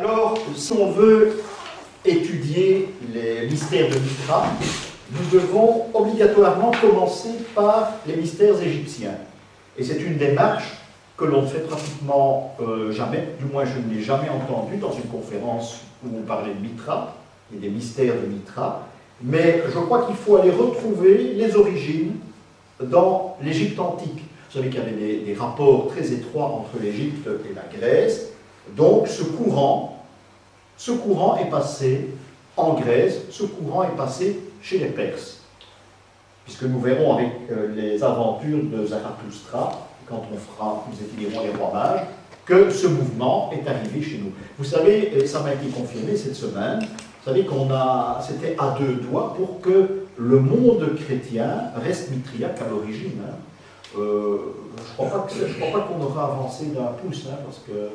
Alors, si on veut étudier les mystères de Mitra, nous devons obligatoirement commencer par les mystères égyptiens. Et c'est une démarche que l'on ne fait pratiquement euh, jamais, du moins je ne l'ai jamais entendu dans une conférence où on parlait de Mitra et des mystères de Mitra, mais je crois qu'il faut aller retrouver les origines dans l'Égypte antique. Vous savez qu'il y avait des rapports très étroits entre l'Égypte et la Grèce, donc ce courant, ce courant est passé en Grèce, ce courant est passé chez les Perses. Puisque nous verrons avec euh, les aventures de Zarathustra, quand on fera, nous étudierons les rois mages, que ce mouvement est arrivé chez nous. Vous savez, et ça m'a été confirmé cette semaine, vous savez qu'on a, c'était à deux doigts pour que le monde chrétien reste mitriaque à l'origine. Hein. Euh, je ne crois pas qu'on aura avancé d'un pouce, hein, parce que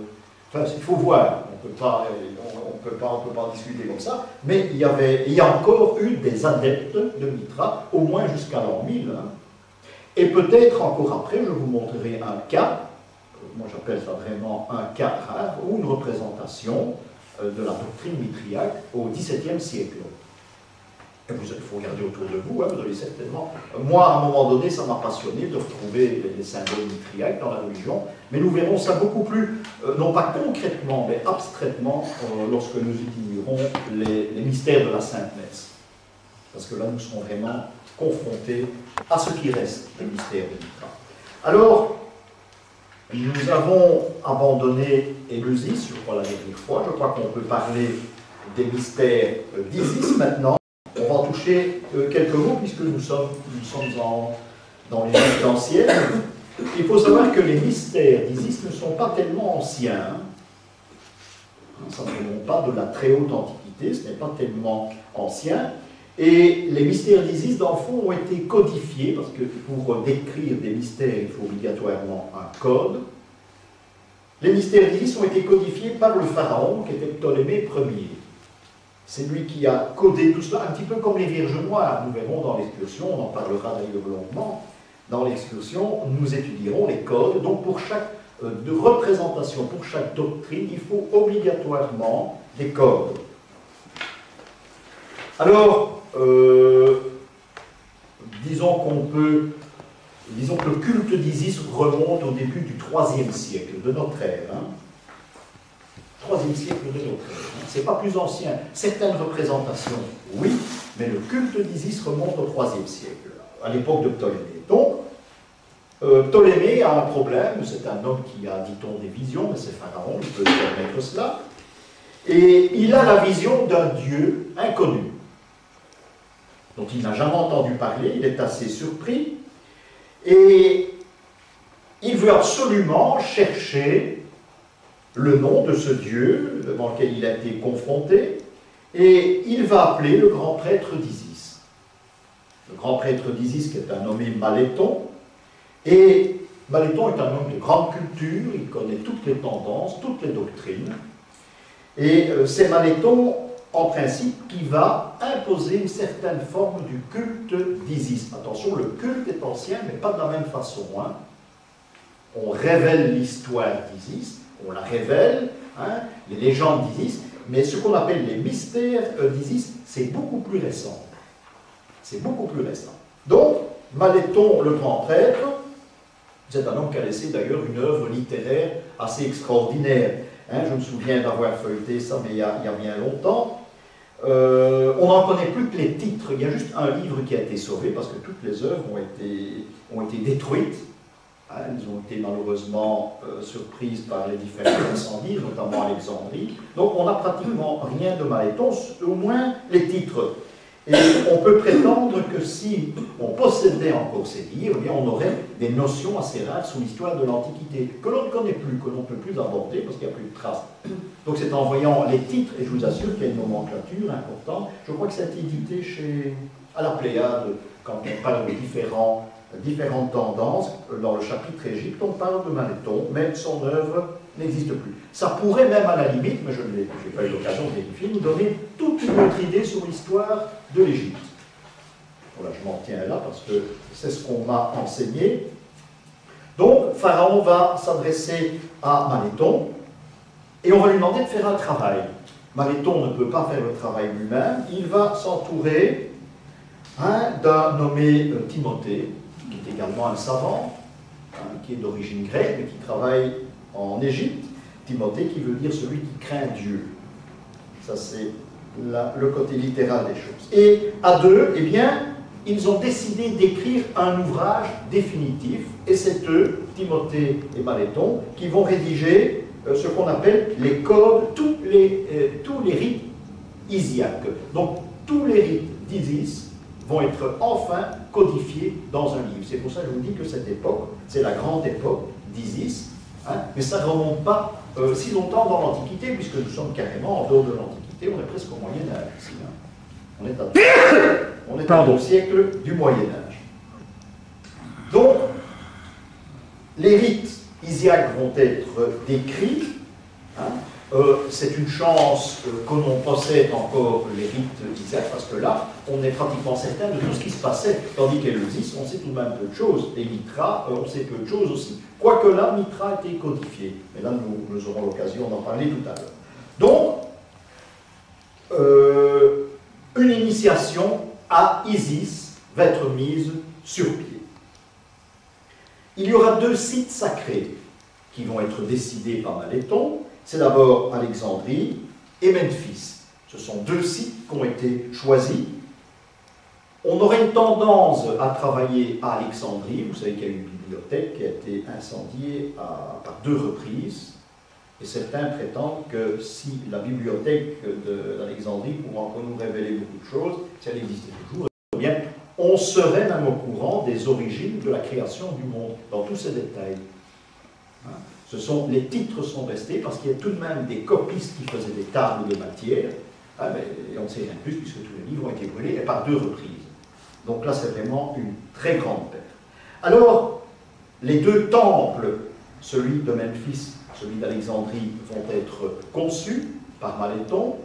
Enfin, il faut voir, on ne peut pas, discuter comme ça, mais il y, avait, il y a encore eu des adeptes de Mitra, au moins jusqu'à l'an 1000. Hein. Et peut-être encore après, je vous montrerai un cas, moi j'appelle ça vraiment un cas rare, ou une représentation euh, de la doctrine mitriaque au XVIIe siècle. Et vous, il faut regarder autour de vous, hein, vous avez certainement... Moi, à un moment donné, ça m'a passionné de retrouver les, symboles mitriaques dans la religion, mais nous verrons ça beaucoup plus, euh, non pas concrètement, mais abstraitement, euh, lorsque nous étudierons les, les, mystères de la Sainte Messe. Parce que là, nous serons vraiment confrontés à ce qui reste des mystères de Mitra. Alors, nous avons abandonné Éleusis, je crois, la dernière fois. Je crois qu'on peut parler des mystères d'Isis maintenant. On va en toucher euh, quelques mots puisque nous sommes, dans l'Égypte ancienne. Il faut savoir que les mystères d'Isis ne sont pas tellement anciens. Ça ne remonte pas de la très haute antiquité, ce n'est pas tellement ancien. Et les mystères d'Isis, dans le fond, ont été codifiés, parce que pour décrire des mystères, il faut obligatoirement un code. Les mystères d'Isis ont été codifiés par le pharaon, qui était Ptolémée Ier. C'est lui qui a codé tout cela, un petit peu comme les Vierges Noires. Nous verrons dans l'excursion, on en parlera d'ailleurs longuement. Dans l'excursion, nous étudierons les codes. Donc pour chaque euh, représentation, pour chaque doctrine, il faut obligatoirement des codes. Alors, euh, disons qu'on peut, disons que le culte d'Isis remonte au début du IIIe siècle de notre ère. Hein. 3 siècle de notre ère. C'est pas plus ancien. Certaines représentations, oui, mais le culte d'Isis remonte au IIIe siècle, à l'époque de Ptolémée. Donc, euh, Ptolémée a un problème, c'est un homme qui a, dit-on, des visions, mais c'est Pharaon, il peut permettre cela. Et il a la vision d'un Dieu inconnu, dont il n'a jamais entendu parler, il est assez surpris, et il veut absolument chercher le nom de ce Dieu devant lequel il a été confronté, et il va appeler le grand prêtre d'Isis. Le grand prêtre d'Isis, qui est un nommé Maléton, et Maléton est un homme de grande culture, il connaît toutes les tendances, toutes les doctrines, et euh, c'est Maléton, en principe, qui va imposer une certaine forme du culte d'Isis. Attention, le culte est ancien, mais pas de la même façon. Hein. On révèle l'histoire d'Isis, on la révèle, hein, les légendes d'Isis, mais ce qu'on appelle les mystères euh, d'Isis, c'est beaucoup plus récent. C'est beaucoup plus récent. Donc, Maléton, le grand prêtre, c'est un homme qui a laissé d'ailleurs une œuvre littéraire assez extraordinaire. Hein, je me souviens d'avoir feuilleté ça, mais il y a, bien longtemps. Euh, on n'en connaît plus que les titres. Il y a juste un livre qui a été sauvé parce que toutes les œuvres ont été, ont été détruites elles hein, ont été malheureusement euh, surprises par les différents incendies, notamment Alexandrie. Donc on n'a pratiquement rien de Maléton, au moins les titres. Et on peut prétendre que si on possédait encore ces livres, eh on aurait des notions assez rares sur l'histoire de l'Antiquité, que l'on ne connaît plus, que l'on ne peut plus aborder parce qu'il n'y a plus de traces. Donc c'est en voyant les titres, et je vous assure qu'il y a une nomenclature importante, je crois que ça a été édité chez, à la Pléiade, quand on parle de différentes tendances. Dans le chapitre Égypte, on parle de Manéthon, mais son œuvre n'existe plus. Ça pourrait même, à la limite, mais je n'ai pas eu l'occasion de vérifier, nous donner toute une autre idée sur l'histoire de l'Égypte. Voilà, je m'en tiens là parce que c'est ce qu'on m'a enseigné. Donc, Pharaon va s'adresser à Manéthon Et on va lui demander de faire un travail. Maléton ne peut pas faire le travail lui-même, il va s'entourer hein, d'un nommé euh, Timothée, qui est également un savant, hein, qui est d'origine grecque, mais qui travaille en Égypte. Timothée qui veut dire celui qui craint Dieu. Ça, c'est le côté littéral des choses. Et à deux, eh bien, ils ont décidé d'écrire un ouvrage définitif, et c'est eux, Timothée et Maléton, qui vont rédiger euh, ce qu'on appelle les codes, tous les, euh, tous les rites isiaques. Donc, tous les rites d'Isis vont être enfin codifiés dans un livre. C'est pour ça que je vous dis que cette époque, c'est la grande époque d'Isis, hein, mais ça ne remonte pas euh, si longtemps dans l'Antiquité, puisque nous sommes carrément en dehors de l'Antiquité, on est presque au Moyen Âge ici. Hein. On est à, on est au siècle du Moyen Âge. Donc, les rites isiaques vont être décrits. Hein. Euh, c'est une chance euh, que l'on possède encore les rites isiaques, parce que là, on est pratiquement certain de tout ce qui se passait. Tandis qu'Éleusis, on sait tout de même peu de choses. Et Mitra, on sait peu de choses aussi. Quoique là, Mitra a été codifié. Mais là, nous, aurons l'occasion d'en parler tout à l'heure. Donc, euh, une initiation à Isis va être mise sur pied. Il y aura deux sites sacrés qui vont être décidés par Maléton. C'est d'abord Alexandrie et Memphis. Ce sont deux sites qui ont été choisis on aurait une tendance à travailler à Alexandrie. Vous savez qu'il y a une bibliothèque qui a été incendiée par deux reprises. Et certains prétendent que si la bibliothèque d'Alexandrie pourrait encore nous révéler beaucoup de choses, si elle existait toujours, eh bien, on serait même au courant des origines de la création du monde, dans tous ses détails. Hein? Les titres sont restés parce qu'il y a tout de même des copistes qui faisaient des tables de matière, hein, et on ne sait rien de plus puisque tous les livres ont été brûlés, et par deux reprises. Donc là, c'est vraiment une très grande perte. Alors, les deux temples, celui de Memphis, celui d'Alexandrie, vont être conçus par Maléton.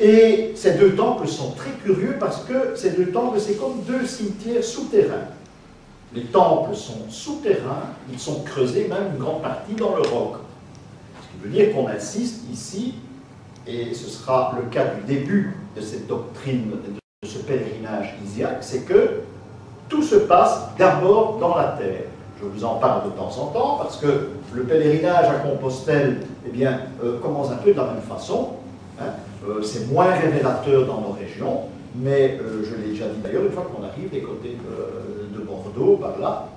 Et ces deux temples sont très curieux parce que ces deux temples, c'est comme deux cimetières souterrains. Les temples sont souterrains, ils sont creusés même une grande partie dans le roc. Ce qui veut dire qu'on insiste ici, et ce sera le cas du début de cette doctrine de ce pèlerinage isiaque, c'est que tout se passe d'abord dans la terre. Je vous en parle de temps en temps parce que le pèlerinage à Compostelle eh bien, euh, commence un peu de la même façon. Hein. Euh, c'est moins révélateur dans nos régions, mais euh, je l'ai déjà dit d'ailleurs, une fois qu'on arrive des côtés de, de Bordeaux, par là,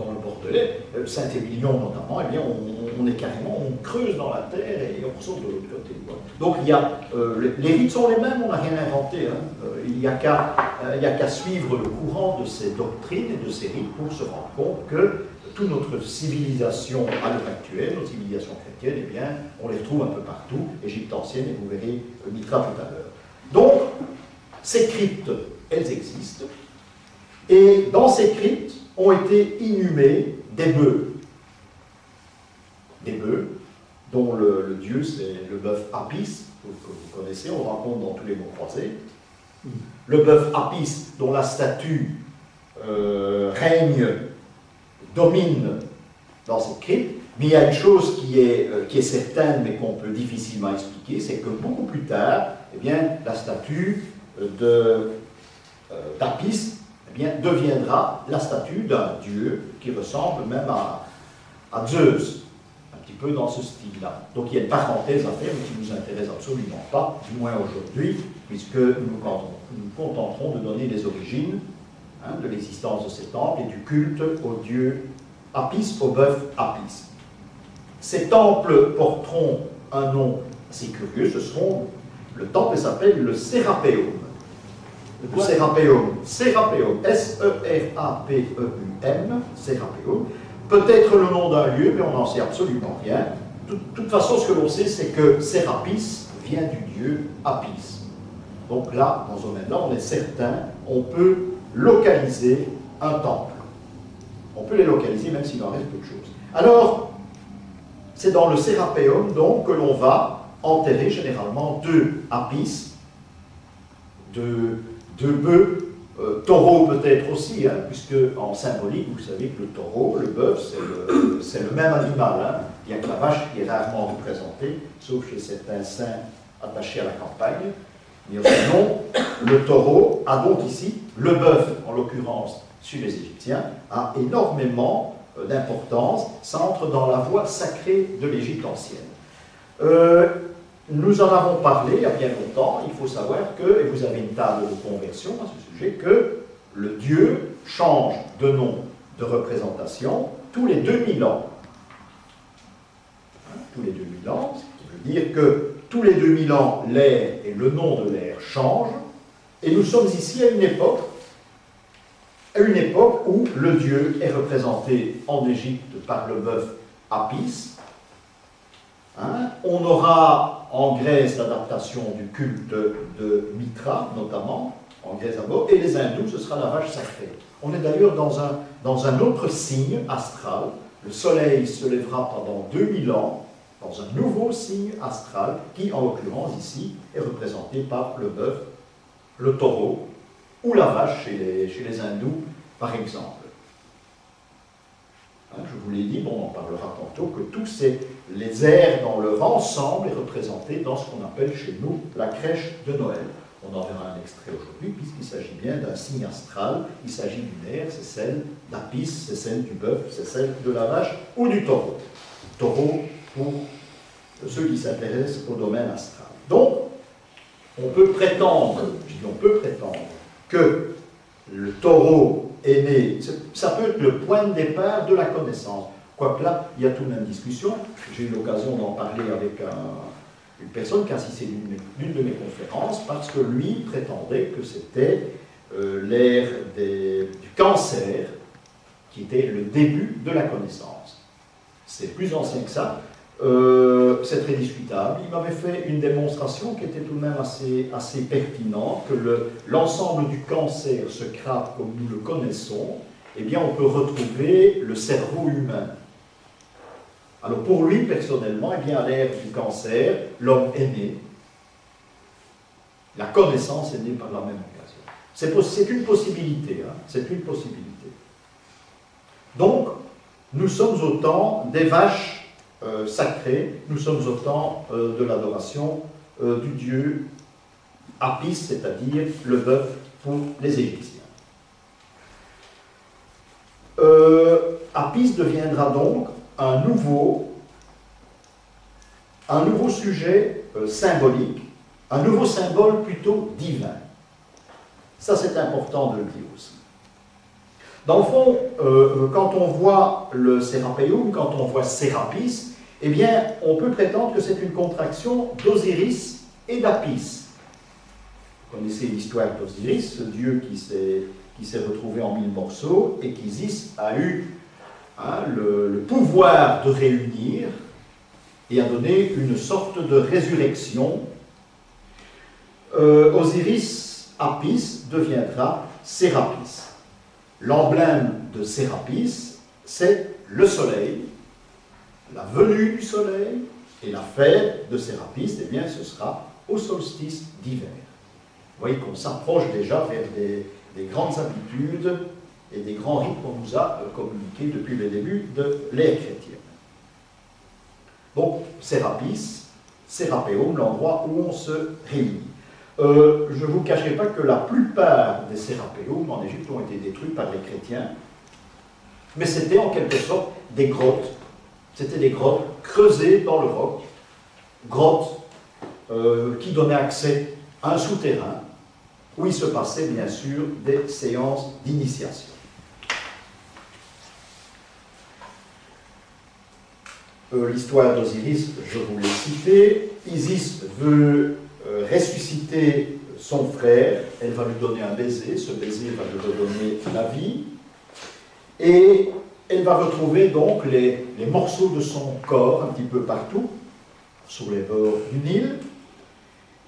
dans le Bordelais, euh, Saint-Émilion notamment, eh bien, on, est carrément, on creuse dans la terre et on ressort de l'autre côté. Donc il y a, euh, les rites sont les mêmes, on n'a rien inventé. Hein. Euh, il n'y a qu'à suivre le courant de ces doctrines et de ces rites pour se rendre compte que toute notre civilisation à l'heure actuelle, notre civilisation chrétienne, eh bien, on les trouve un peu partout, égypte ancienne, et vous verrez Mitra tout à l'heure. Donc, ces cryptes, elles existent, et dans ces cryptes, ont été inhumés des bœufs. Des bœufs, dont le, dieu c'est le bœuf Apis, que, vous connaissez, on rencontre dans tous les mots croisés. Le bœuf Apis, dont la statue euh, règne, domine dans cette crypte. Mais il y a une chose qui est, euh, qui est certaine, mais qu'on peut difficilement expliquer, c'est que beaucoup plus tard, eh bien, la statue euh, d'Apis deviendra la statue d'un dieu qui ressemble même à, à, Zeus, un petit peu dans ce style-là. Donc il y a une parenthèse à faire, mais qui ne nous intéresse absolument pas, du moins aujourd'hui, puisque nous nous contenterons de donner les origines hein, de l'existence de ces temples et du culte au dieu Apis, au bœuf Apis. Ces temples porteront un nom assez curieux, ce seront, le temple s'appelle le Sérapéum le Sérapéum. Sérapéum, S-E-R-A-P-E-U-M, Sérapéum. Peut-être le nom d'un lieu, mais on n'en sait absolument rien. De toute façon, ce que l'on sait, c'est que Sérapis vient du dieu Apis. Donc là, dans ce domaine-là, on est certain, on peut localiser un temple. On peut les localiser même s'il en reste peu de choses. Alors, c'est dans le Sérapéum, donc, que l'on va enterrer généralement deux Apis, deux deux bœufs Euh, taureau peut-être aussi, hein, puisque en symbolique, vous savez que le taureau, le bœuf, c'est le, même animal, hein, bien que la vache qui est rarement représentée, sauf chez certains saints attachés à la campagne. Mais sinon, le taureau a donc ici, le bœuf en l'occurrence chez les Égyptiens, a énormément euh, d'importance, ça entre dans la voie sacrée de l'Égypte ancienne. Euh, nous en avons parlé il y a bien longtemps, il faut savoir que, et vous avez une table de conversion à ce sujet, que le Dieu change de nom de représentation tous les 2000 ans. Hein, tous les 2000 ans, ce qui veut dire que tous les 2000 ans, l'air et le nom de l'air changent, et nous sommes ici à une époque, à une époque où le Dieu est représenté en Égypte par le bœuf Apis. Hein, on aura en Grèce l'adaptation du culte de, Mitra, notamment, en Grèce à et les hindous, ce sera la vache sacrée. On est d'ailleurs dans un, autre signe astral. Le soleil se lèvera pendant 2000 ans, dans un nouveau signe astral, qui, en l'occurrence, ici, est représenté par le bœuf, le taureau, ou la vache chez les, hindous, par exemple. Hein, je vous l'ai dit, on en parlera tantôt, que tous ces, les airs dans leur ensemble est représenté dans ce qu'on appelle chez nous la crèche de Noël. On en verra un extrait aujourd'hui, puisqu'il s'agit bien d'un signe astral. Il s'agit d'une aire, c'est celle d'Apis, c'est celle du bœuf, c'est celle de la vache ou du taureau. Taureau pour ceux qui s'intéressent au domaine astral. Donc, on peut prétendre, je dis on peut prétendre, que le taureau est né, ça peut être le point de départ de la connaissance. Quoique là, il y a tout de même discussion. J'ai eu l'occasion d'en parler avec une personne qui a assisté d'une de mes conférences parce que lui prétendait que c'était euh, l'ère du cancer qui était le début de la connaissance. C'est plus ancien que ça. Euh, c'est très discutable. Il m'avait fait une démonstration qui était tout de même assez, assez pertinente, que l'ensemble du cancer se crabe comme nous le connaissons, eh bien on peut retrouver le cerveau humain. Alors pour lui, personnellement, eh bien, à l'ère du cancer, l'homme est né. La connaissance est née par la même occasion. C'est une possibilité, hein. c'est une possibilité. Donc, nous sommes au temps des vaches euh, sacré, nous sommes au temps euh, de l'adoration euh, du dieu Apis, c'est-à-dire le bœuf pour les Égyptiens. Apis deviendra donc un nouveau, un nouveau sujet symbolique, un nouveau symbole plutôt divin. Ça, c'est important de le dire aussi. Dans le fond, quand on voit le Sérapéum, quand on voit Sérapis, eh bien, on peut prétendre que c'est une contraction d'Osiris et d'Apis. Vous connaissez l'histoire d'Osiris, ce dieu qui s'est retrouvé en mille morceaux et qu'Isis a eu hein, le, pouvoir de réunir et a donné une sorte de résurrection. Euh, Osiris Apis deviendra Sérapis. L'emblème de Sérapis, c'est le soleil la venue du soleil et la fête de Sérapis, eh bien, ce sera au solstice d'hiver. Vous voyez qu'on s'approche déjà vers des, grandes habitudes et des grands rites qu'on nous a euh, communiqués depuis le début de l'ère chrétienne. Donc, Sérapis, Sérapéum, l'endroit où on se réunit. Euh, je ne vous cacherai pas que la plupart des Sérapéums en Égypte ont été détruits par les chrétiens, mais c'était en quelque sorte des grottes c'était des grottes creusées dans le roc, grottes euh, qui donnaient accès à un souterrain où il se passait bien sûr des séances d'initiation. Euh, l'histoire d'Osiris, je vous l'ai cité. Isis veut euh, ressusciter son frère, elle va lui donner un baiser, ce baiser va lui redonner la vie, et elle va retrouver donc les, morceaux de son corps un petit peu partout, sur les bords du Nil.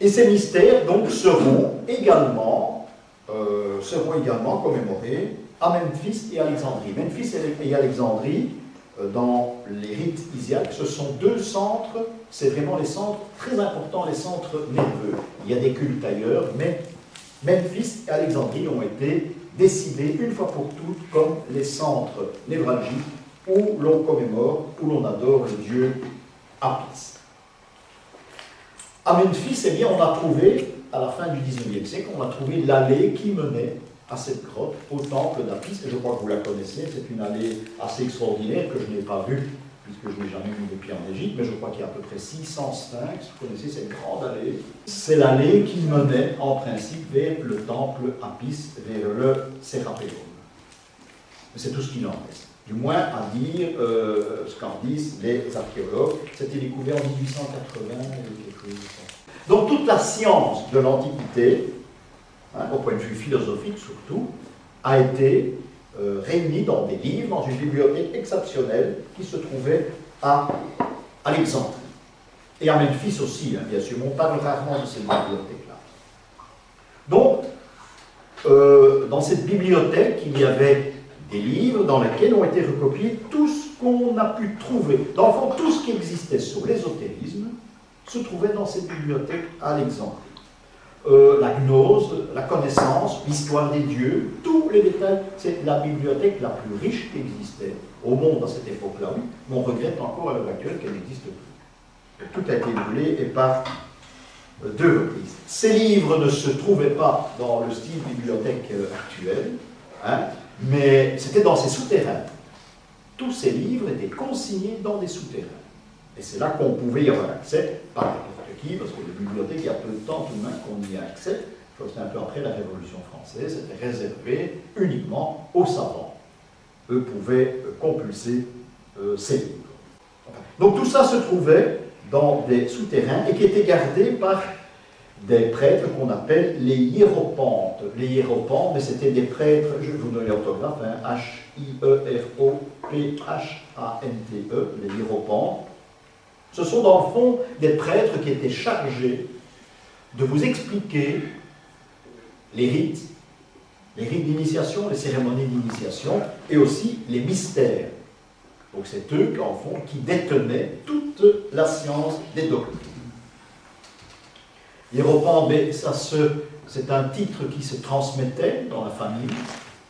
Et ces mystères donc seront également, euh, seront également commémorés à Memphis et Alexandrie. Memphis et Alexandrie, dans les rites isiaques, ce sont deux centres, c'est vraiment les centres très importants, les centres nerveux. Il y a des cultes ailleurs, mais Memphis et Alexandrie ont été décidés une fois pour toutes comme les centres névralgiques où l'on commémore, où l'on adore le dieu Apis. À Memphis, eh bien, on a trouvé, à la fin du 19e siècle, on a trouvé l'allée qui menait à cette grotte, au temple d'Apis, et je crois que vous la connaissez, c'est une allée assez extraordinaire que je n'ai pas vue, puisque je n'ai jamais vu depuis en Égypte, mais je crois qu'il y a à peu près 600 sphinx, vous connaissez cette grande allée. C'est l'allée qui menait en principe vers le temple Apis, vers le Sérapéum. C'est tout ce qu'il en reste du moins à dire euh, ce qu'en disent les archéologues. C'était découvert en 1880 Donc toute la science de l'Antiquité, hein, au point de vue philosophique surtout, a été euh, réunie dans des livres, dans une bibliothèque exceptionnelle qui se trouvait à Alexandrie. Et à Memphis aussi, hein, bien sûr, on parle rarement de cette bibliothèque-là. Donc, euh, dans cette bibliothèque, il y avait des livres dans lesquels ont été recopiés tout ce qu'on a pu trouver. Dans le fond, tout ce qui existait sur l'ésotérisme se trouvait dans cette bibliothèque à Alexandrie. Euh, la gnose, la connaissance, l'histoire des dieux, tous les détails. C'est la bibliothèque la plus riche qui existait au monde à cette époque-là, mais on regrette encore à l'heure actuelle qu'elle n'existe plus. Tout a été brûlé et par euh, deux reprises. Ces livres ne se trouvaient pas dans le style bibliothèque euh, actuel. Hein, mais c'était dans ces souterrains. Tous ces livres étaient consignés dans des souterrains. Et c'est là qu'on pouvait y avoir accès par n'importe qui, parce que les bibliothèques, il y a peu de temps tout de même qu'on y a accès. Je crois que c'était un peu après la Révolution française, c'était réservé uniquement aux savants. Eux pouvaient compulser euh, ces livres. Donc tout ça se trouvait dans des souterrains et qui étaient gardés par des prêtres qu'on appelle les hiéropantes. Les hiéropantes, mais c'était des prêtres, je vais vous donner l'orthographe, hein, H-I-E-R-O-P-H-A-N-T-E, e, les hiéropantes. Ce sont dans le fond des prêtres qui étaient chargés de vous expliquer les rites, les rites d'initiation, les cérémonies d'initiation, et aussi les mystères. Donc c'est eux, en fond, qui détenaient toute la science des doctrines. Hiéropampe, c'est un titre qui se transmettait dans la famille,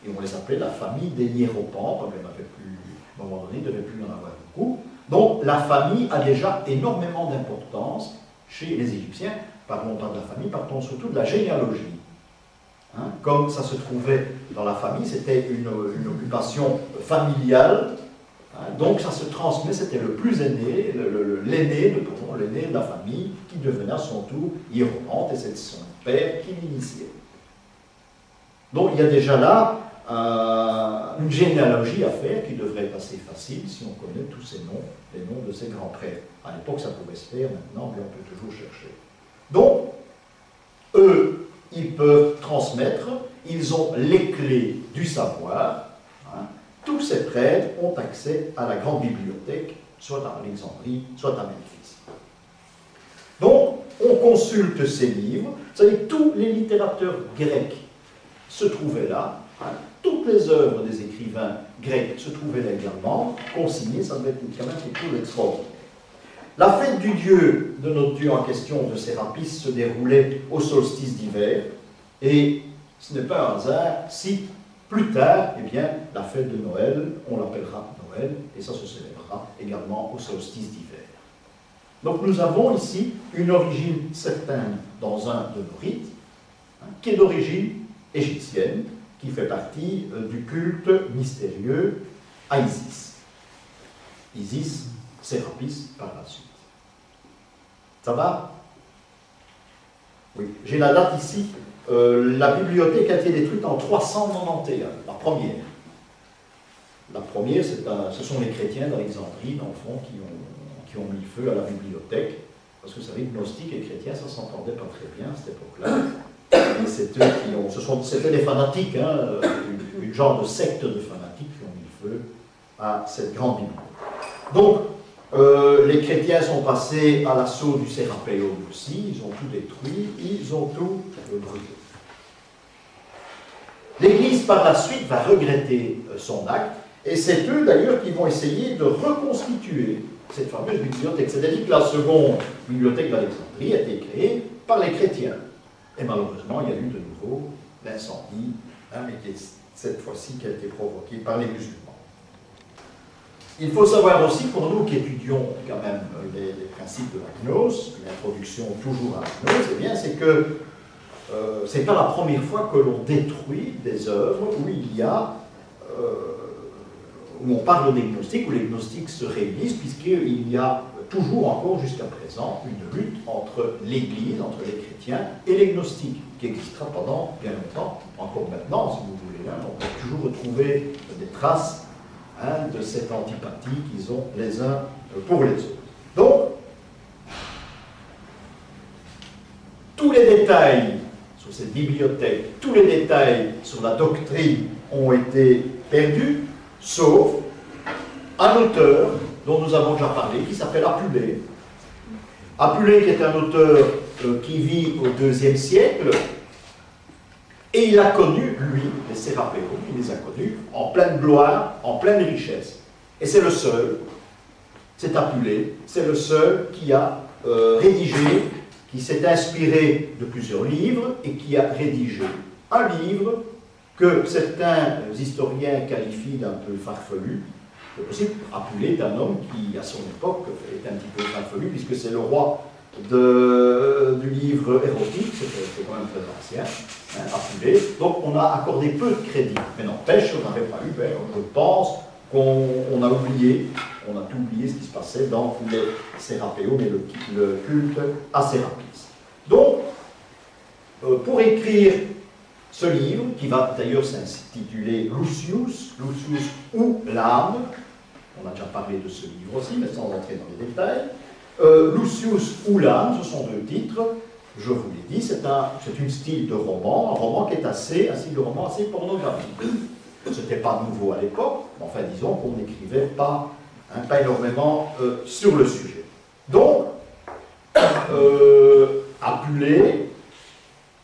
et on les appelait la famille des hiéropampes, mais plus, à un moment donné, il ne devait plus en avoir beaucoup. Donc la famille a déjà énormément d'importance chez les Égyptiens. Parlons pas de la famille, partons surtout de la généalogie. Hein, comme ça se trouvait dans la famille, c'était une, occupation familiale Hein, donc ça se transmet, c'était le plus aîné, l'aîné, l'aîné de la famille, qui devenait à son tour hiéromante, et c'est son père qui l'initiait. Donc il y a déjà là une généalogie à faire qui devrait être assez facile si on connaît tous ces noms, les noms de ces grands prêtres. À l'époque ça pouvait se faire, maintenant mais on peut toujours chercher. Donc, eux, ils peuvent transmettre, ils ont les clés du savoir, tous ces prêtres ont accès à la grande bibliothèque, soit à Alexandrie, soit à Memphis. Donc, on consulte ces livres. Savez, tous les littérateurs grecs se trouvaient là. Hein. Toutes les œuvres des écrivains grecs se trouvaient là également, consignées. Ça devait être quand même quelque chose. La fête du dieu de notre dieu en question, de Sérapis, se déroulait au solstice d'hiver. Et ce n'est pas un hasard si plus tard, eh bien, la fête de Noël, on l'appellera Noël, et ça se célébrera également au solstice d'hiver. Donc nous avons ici une origine certaine dans un de nos rites, hein, qui est d'origine égyptienne, qui fait partie euh, du culte mystérieux à Isis. Isis, Sérapis par la suite. Ça va? Oui. J'ai la date ici euh, la bibliothèque a été détruite en 391, la première. La première, ce sont les chrétiens d'Alexandrie, dans le fond, qui ont, qui ont mis feu à la bibliothèque, parce que vous savez, gnostiques et chrétiens, ça s'entendait pas très bien à cette époque-là. C'est eux qui ont. C'était des fanatiques, hein, une, genre de secte de fanatiques qui ont mis feu à cette grande bibliothèque. Donc, euh, les chrétiens sont passés à l'assaut du Sérapéum aussi, ils ont tout détruit, ils ont tout brûlé. L'Église, par la suite, va regretter euh, son acte, et c'est eux d'ailleurs qui vont essayer de reconstituer cette fameuse bibliothèque. C'est-à-dire que la seconde bibliothèque d'Alexandrie a été créée par les chrétiens. Et malheureusement, il y a eu de nouveau l'incendie, hein, mais cette fois-ci qui a été provoqué par les musulmans. Il faut savoir aussi, pour nous qui étudions quand même les, principes de la gnose, l'introduction toujours à la gnose, eh bien, c'est que euh, ce n'est pas la première fois que l'on détruit des œuvres où il y a, euh, où on parle des gnostiques, où les gnostiques se réunissent, puisqu'il y a toujours encore jusqu'à présent une lutte entre l'Église, entre les chrétiens et les gnostiques, qui existera pendant bien longtemps, encore maintenant, si vous voulez. Hein. on peut toujours retrouver des traces hein, de cette antipathie qu'ils ont les uns pour les autres. Donc, tous les détails sur cette bibliothèque, tous les détails sur la doctrine ont été perdus, sauf un auteur dont nous avons déjà parlé, qui s'appelle Apulé. Apulé qui est un auteur euh, qui vit au deuxième siècle, et il a connu, lui, les Sérapéos, il les a connus en pleine gloire, en pleine richesse. Et c'est le seul, c'est Apulé, c'est le seul qui a euh, rédigé, qui s'est inspiré de plusieurs livres et qui a rédigé un livre que certains historiens qualifient d'un peu farfelu, c'est Apulé d'un homme qui, à son époque, est un petit peu farfelu, puisque c'est le roi du livre érotique, c'est quand même très ancien, hein, Donc on a accordé peu de crédit. Mais n'empêche, on n'avait pas eu, ben, je pense qu'on a oublié, on a tout oublié ce qui se passait dans les Sérapéos, mais le, le culte à Sérapis. Donc, euh, pour écrire ce livre, qui va d'ailleurs s'intituler Lucius, Lucius ou l'âme, on a déjà parlé de ce livre aussi, mais sans entrer dans les détails. Euh, Lucius ou l'âme, ce sont deux titres, je vous l'ai dit, c'est un, une style de roman, un roman qui est assez, un style de roman assez pornographique. Ce n'était pas nouveau à l'époque, mais enfin disons qu'on n'écrivait pas, hein, pas énormément euh, sur le sujet. Donc, euh, Apulé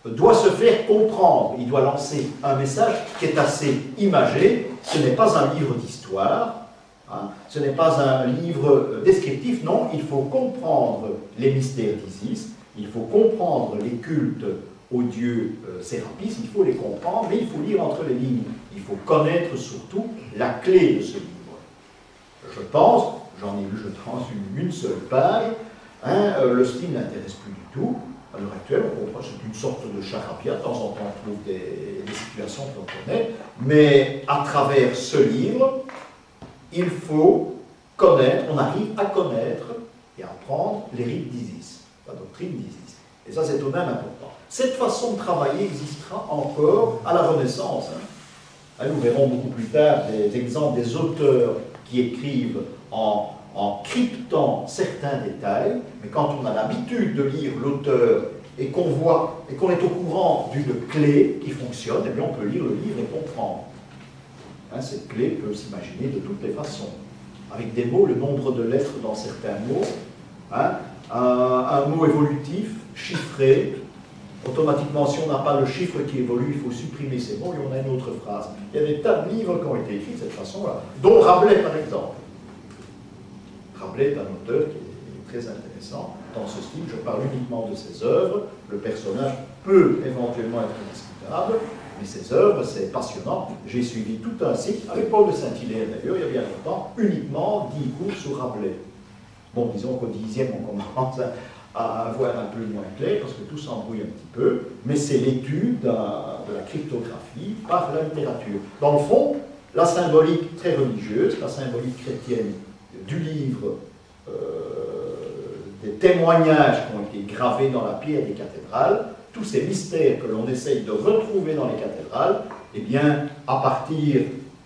doit se faire comprendre, il doit lancer un message qui est assez imagé, ce n'est pas un livre d'histoire, hein. ce n'est pas un livre descriptif, non, il faut comprendre les mystères d'Isis, il faut comprendre les cultes aux dieux euh, il faut les comprendre, mais il faut lire entre les lignes, il faut connaître surtout la clé de ce livre. Je pense, j'en ai lu, je pense, une, une seule page, hein, euh, le style n'intéresse plus du tout, à l'heure actuelle, on comprend c'est une sorte de charabia. De temps en temps, on trouve des, situations qu'on connaît. Mais à travers ce livre, il faut connaître, on arrive à connaître et à apprendre les rites d'Isis, la doctrine d'Isis. Et ça, c'est tout de même important. Cette façon de travailler existera encore à la Renaissance. Hein. Hein, nous verrons beaucoup plus tard des exemples des auteurs qui écrivent en en cryptant certains détails, mais quand on a l'habitude de lire l'auteur et qu'on voit et qu'on est au courant d'une clé qui fonctionne, eh bien on peut lire le livre et comprendre. Hein, cette clé peut s'imaginer de toutes les façons. Avec des mots, le nombre de lettres dans certains mots, hein, un, mot évolutif, chiffré, automatiquement, si on n'a pas le chiffre qui évolue, il faut supprimer ces mots et on a une autre phrase. Il y a des tas de livres qui ont été écrits de cette façon-là, dont Rabelais par exemple. Rabelais est un auteur qui est très intéressant dans ce style. Je parle uniquement de ses œuvres. Le personnage peut éventuellement être discutable, mais ses œuvres, c'est passionnant. J'ai suivi tout un cycle, avec Paul de Saint-Hilaire d'ailleurs, il y a bien longtemps, uniquement 10 cours sur Rabelais. Bon, disons qu'au dixième, on commence à voir un peu moins clair, parce que tout s'embrouille un petit peu, mais c'est l'étude de la cryptographie par la littérature. Dans le fond, la symbolique très religieuse, la symbolique chrétienne du livre, euh, des témoignages qui ont été gravés dans la pierre des cathédrales, tous ces mystères que l'on essaye de retrouver dans les cathédrales, eh bien, à partir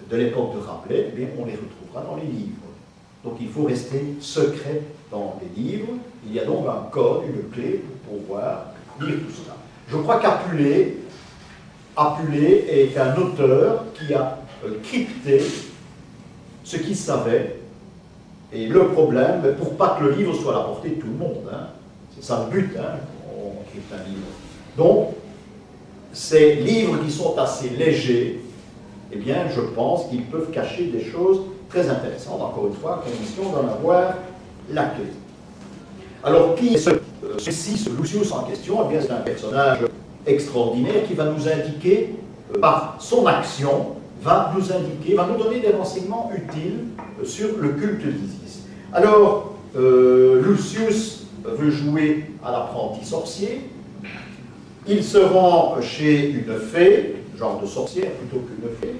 de l'époque de Rabelais, eh bien, on les retrouvera dans les livres. Donc il faut rester secret dans les livres. Il y a donc un code, une clé pour pouvoir lire tout cela. Je crois qu'Apulé Apulé est un auteur qui a euh, crypté ce qu'il savait et le problème, pour pas que le livre soit à la portée de tout le monde, hein, c'est ça le but, hein, on écrit un livre. Donc, ces livres qui sont assez légers, eh bien, je pense qu'ils peuvent cacher des choses très intéressantes, encore une fois, à condition d'en avoir la clé. Alors, qui est ce, euh, ceci, ce Lucius en question? Eh bien, c'est un personnage extraordinaire qui va nous indiquer, euh, par son action, va nous indiquer, va nous donner des renseignements utiles euh, sur le culte d'Isis. Alors, euh, Lucius veut jouer à l'apprenti sorcier. Il se rend chez une fée, genre de sorcière plutôt qu'une fée.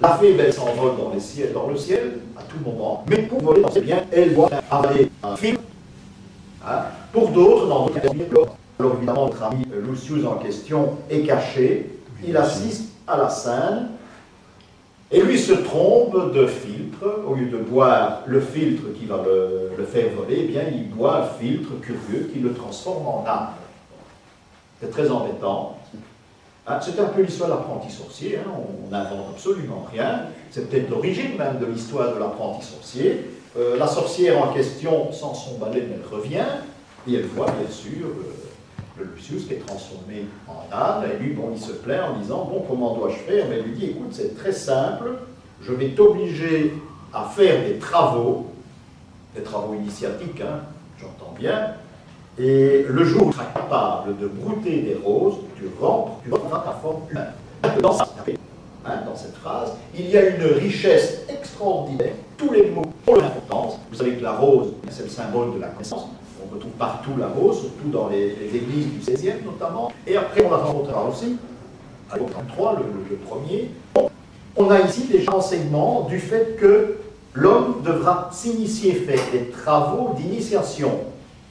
La fée, ben, elle s'envole dans, dans le ciel à tout moment, mais pour voler dans ses biens, elle doit avaler un film. Hein. Pour d'autres, dans d'autres alors évidemment, notre ami Lucius en question est caché, il assiste à la scène, et lui se trompe de filtre, au lieu de boire le filtre qui va le, faire voler, eh bien il boit un filtre curieux qui le transforme en âme. C'est très embêtant. Ah, c'est un peu l'histoire de l'apprenti sorcier, hein. on n'invente absolument rien. C'est peut-être l'origine même de l'histoire de l'apprenti sorcier. Euh, la sorcière en question, sans son balai, elle revient, et elle voit bien sûr euh, le Lucius qui est transformé en âne, et lui, bon, il se plaint en disant, bon, comment dois-je faire? Mais elle lui dit, écoute, c'est très simple, je vais t'obliger à faire des travaux, des travaux initiatiques, hein, j'entends bien, et le jour où tu seras capable de brouter des roses, tu rentres, tu rentres ta forme humaine. Dans, hein, dans cette phrase, il y a une richesse extraordinaire, tous les mots ont leur importance. Vous savez que la rose, c'est le symbole de la connaissance on retrouve partout la rose, surtout dans les, églises du XVIe notamment. Et après, on la rencontrera aussi, à 33, le, le, premier. On a ici des enseignements du fait que l'homme devra s'initier, faire des travaux d'initiation.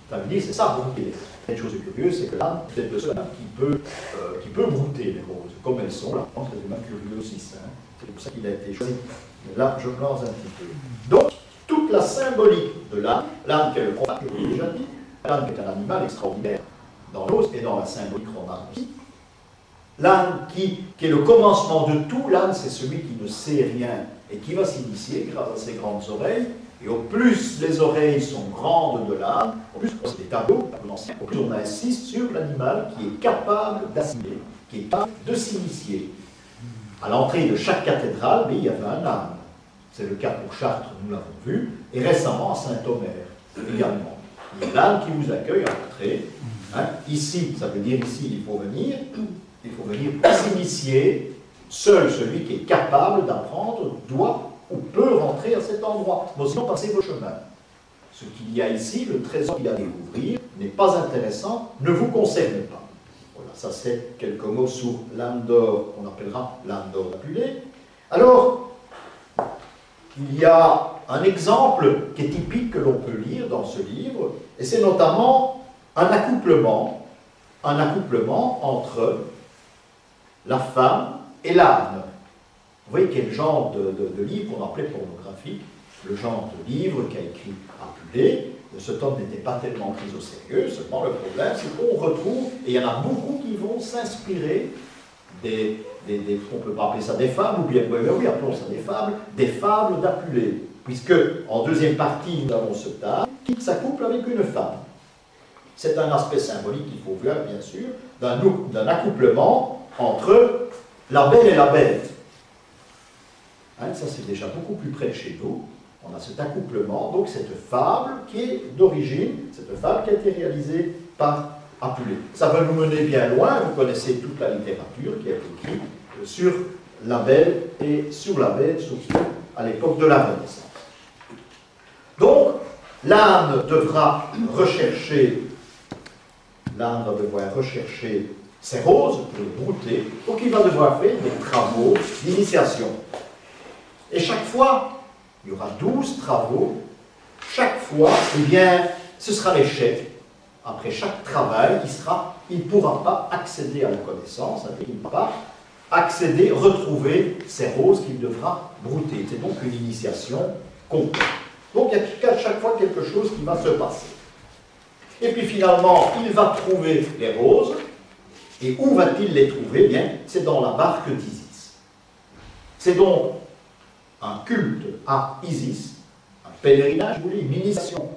Ça veut dire, c'est ça, brouter. Une chose curieuse, c'est que là, c'est le seul qui peut, euh, qui peut brouter les roses, comme elles sont. Là, c'est curieux aussi, hein. c'est pour ça qu'il a été choisi. Là, je lance un petit peu. Donc, la symbolique de l'âne, l'âne qui est le combat, je vous déjà dit, l'âne qui est un animal extraordinaire dans l'os et dans la symbolique romane aussi. L'âne qui, est le commencement de tout, l'âne c'est celui qui ne sait rien et qui va s'initier grâce à ses grandes oreilles. Et au plus les oreilles sont grandes de l'âne, au plus c'est des tableaux, au plus on insiste sur l'animal qui est capable d'assimiler, qui est capable de s'initier. À l'entrée de chaque cathédrale, il y avait un âne. C'est le cas pour Chartres, nous l'avons vu, et récemment à Saint-Omer également. Il y a l'âne qui vous accueille à l'entrée. Hein. Ici, ça veut dire ici, il faut venir, il faut venir pour s'initier. Seul celui qui est capable d'apprendre doit ou peut rentrer à cet endroit. Mais sinon, passez vos chemins. Ce qu'il y a ici, le trésor qu'il y a à découvrir, n'est pas intéressant, ne vous concerne pas. Voilà, ça c'est quelques mots sur l'âme d'or, qu'on appellera l'âme d'or appelée. Alors, il y a un exemple qui est typique que l'on peut lire dans ce livre, et c'est notamment un accouplement, un accouplement entre la femme et l'âne. Vous voyez quel genre de, livre on appelait pornographique, le genre de livre qu'a écrit Apulé. Ce temps n'était pas tellement pris au sérieux, seulement le problème c'est qu'on retrouve, et il y en a beaucoup qui vont s'inspirer des, on ne peut pas appeler ça des fables, ou bien, oui, appelons ça des fables, des fables d'Apulée. Puisque, en deuxième partie, nous avons ce table qui s'accouple avec une femme. C'est un aspect symbolique qu'il faut voir, bien sûr, d'un accouplement entre la belle et la bête. Hein, ça, c'est déjà beaucoup plus près de chez nous. On a cet accouplement, donc cette fable qui est d'origine, cette fable qui a été réalisée par ça va nous mener bien loin, vous connaissez toute la littérature qui a été écrite sur la belle et sur la bête, surtout à l'époque de la Renaissance. Donc, l'âme devra rechercher, l'âme va devoir rechercher ses roses les brouter, donc il va devoir faire des travaux d'initiation. Et chaque fois, il y aura douze travaux, chaque fois, eh bien, ce sera l'échec après chaque travail, il ne pourra pas accéder à la connaissance, il ne pourra pas accéder, retrouver ces roses qu'il devra brouter. C'est donc une initiation complète. Donc il y a à chaque fois quelque chose qui va se passer. Et puis finalement, il va trouver les roses. Et où va-t-il les trouver? Bien, c'est dans la barque d'Isis. C'est donc un culte à Isis, un pèlerinage, vous voulez, une initiation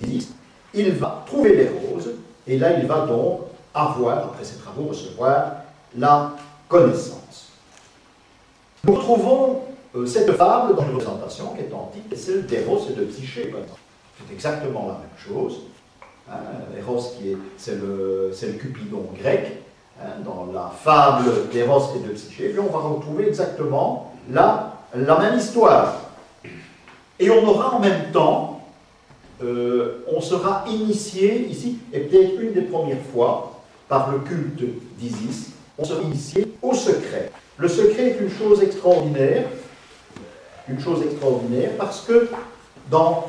d'Isis, il va trouver les roses, et là il va donc avoir, après ses travaux, recevoir la connaissance. Nous retrouvons euh, cette fable dans une représentation qui est antique, et celle d'Eros et de Psyché. C'est exactement la même chose. Hein, Eros, c'est le, le, Cupidon grec, hein, dans la fable d'Eros et de Psyché, on va retrouver exactement la, la même histoire. Et on aura en même temps, euh, on sera initié ici, et peut-être une des premières fois, par le culte d'Isis, on sera initié au secret. Le secret est une chose extraordinaire, une chose extraordinaire, parce que dans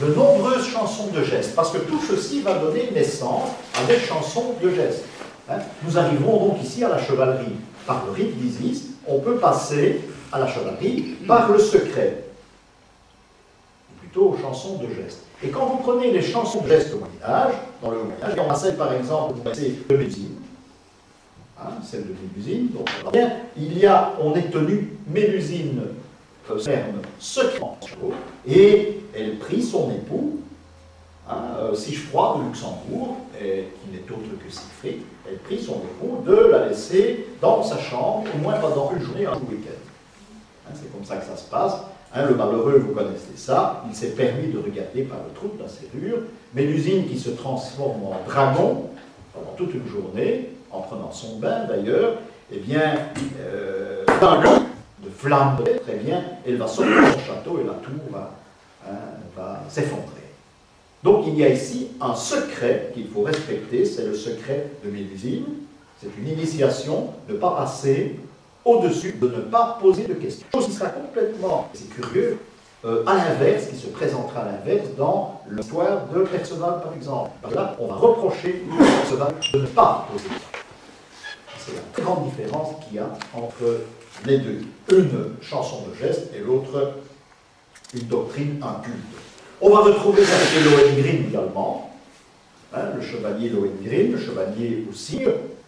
de nombreuses chansons de gestes, parce que tout ceci va donner naissance à des chansons de gestes. Hein. Nous arriverons donc ici à la chevalerie. Par le rite d'Isis, on peut passer à la chevalerie par le secret, plutôt aux chansons de gestes. Et quand vous prenez les chansons de gestes au Moyen-Âge, dans le Moyen-Âge, on a celle par exemple, vous de Mélusine, hein, celle de Mélusine, donc bien, il y a, on est tenu Mélusine ferme secrètement et elle prit son époux, hein, euh, Sigefroid de Luxembourg, qui n'est autre que Siegfried, elle prit son époux de la laisser dans sa chambre, au moins pendant une journée, un week-end. Hein, c'est comme ça que ça se passe. Hein, le malheureux, vous connaissez ça, il s'est permis de regarder par le trou de la serrure, mais l'usine qui se transforme en dragon pendant toute une journée, en prenant son bain d'ailleurs, eh bien, euh, de flammes, très bien, elle va sortir son château et la tour va, hein, va s'effondrer. Donc il y a ici un secret qu'il faut respecter, c'est le secret de Mélusine. C'est une initiation, ne pas passer au-dessus, de ne pas poser de questions. Chose qui sera complètement, c'est curieux, euh, à l'inverse, qui se présentera à l'inverse dans l'histoire de Perceval, par exemple. Là, on va reprocher à Perceval de ne pas poser de questions. C'est la grande différence qu'il y a entre les deux. Une chanson de geste et l'autre une doctrine, un culte. On va retrouver avec Lohengrin également, hein, le chevalier Lohengrin, le chevalier aussi,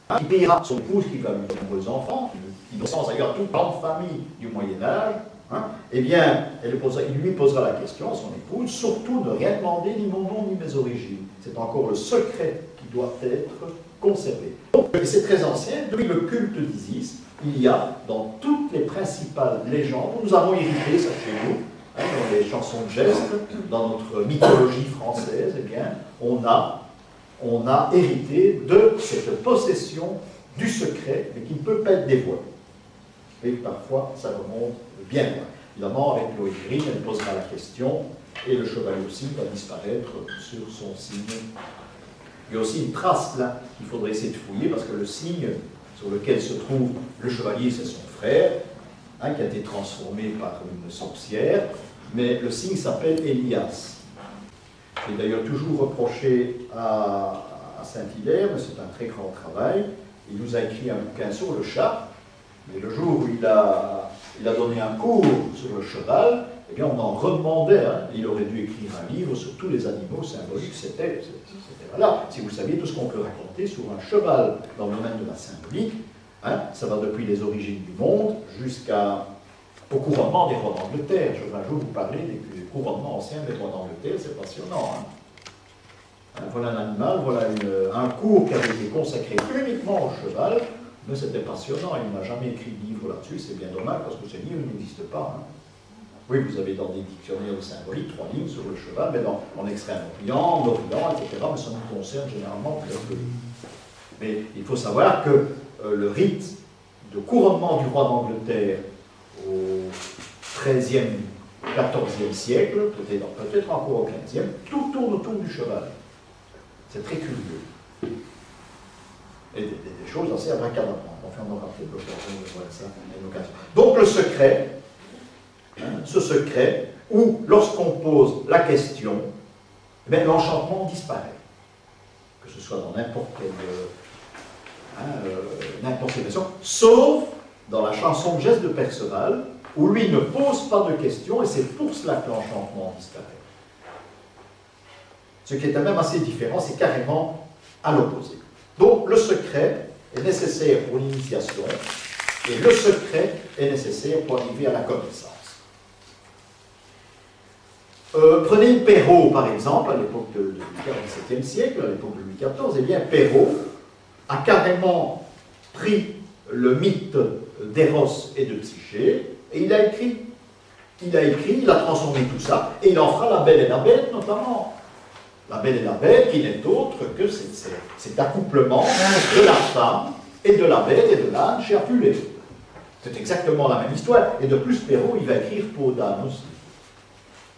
hein, qui payera son épouse qui va lui donner nombreux enfants, qui descend d'ailleurs toute grande famille du Moyen-Âge. Hein, eh bien, il lui posera la question à son épouse, surtout ne rien demander ni mon nom ni mes origines. C'est encore le secret qui doit être conservé. Donc, c'est très ancien, depuis le culte d'Isis, il y a dans toutes les principales légendes, nous avons hérité ça chez nous, hein, dans les chansons de gestes, dans notre mythologie française, eh bien, on a, on a hérité de cette possession du secret, mais qui ne peut pas être dévoilé. Et parfois, ça remonte bien. Évidemment, avec Loïc Green, elle posera la question, et le chevalier aussi va disparaître sur son signe. Il y a aussi une trace là qu'il faudrait essayer de fouiller, parce que le signe sur lequel se trouve le chevalier, c'est son frère, hein, qui a été transformé par une sorcière, mais le signe s'appelle Elias. C'est d'ailleurs toujours reproché à, Saint-Hilaire, mais c'est un très grand travail. Il nous a écrit un bouquin sur le chat, mais le jour où il a, il a donné un cours sur le cheval, eh bien on en redemandait. Hein. Il aurait dû écrire un livre sur tous les animaux symboliques. C'était voilà, si vous saviez tout ce qu'on peut raconter sur un cheval dans le domaine de la symbolique, hein, ça va depuis les origines du monde jusqu'au couronnement des rois d'Angleterre. Je vais un jour vous parler des couronnements anciens des rois d'Angleterre, c'est passionnant. Hein. Hein, voilà un animal, voilà un cours qui avait été consacré uniquement au cheval, mais c'était passionnant. Il n'a jamais écrit de livre là-dessus, c'est bien dommage parce que ce livre n'existe pas. Oui, vous avez dans des dictionnaires symboliques trois lignes sur le cheval, mais dans, en extrême-orient, en orient, etc. Mais ça nous concerne généralement très peu. Mais il faut savoir que euh, le rite de couronnement du roi d'Angleterre au XIIIe, XIVe siècle, peut-être peut encore au XVe, tout tourne autour du cheval. C'est très curieux. Et des, choses assez abracadabrantes. On de. Donc le secret, Hein, ce secret, où lorsqu'on pose la question, eh l'enchantement disparaît. Que ce soit dans n'importe quelle, hein, euh, version, sauf dans la chanson Geste de Perceval, où lui ne pose pas de questions, et c'est pour cela que l'enchantement disparaît. Ce qui est même assez différent, c'est carrément à l'opposé. Donc le secret est nécessaire pour l'initiation, et le secret est nécessaire pour arriver à la connaissance. Euh, prenez Perrault, par exemple, à l'époque du XVIIe siècle, à l'époque de Louis XIV, eh bien, Perrault a carrément pris le mythe d'Eros et de Psyché, et il a écrit. Il a écrit, il a transformé tout ça, et il en fera La Belle et la Bête, notamment. La Belle et la Bête, qui n'est autre que cet accouplement de la femme et de la bête et de l'âne chez Apulée. C'est exactement la même histoire. Et de plus, Perrault, il va écrire Peau d'âne aussi.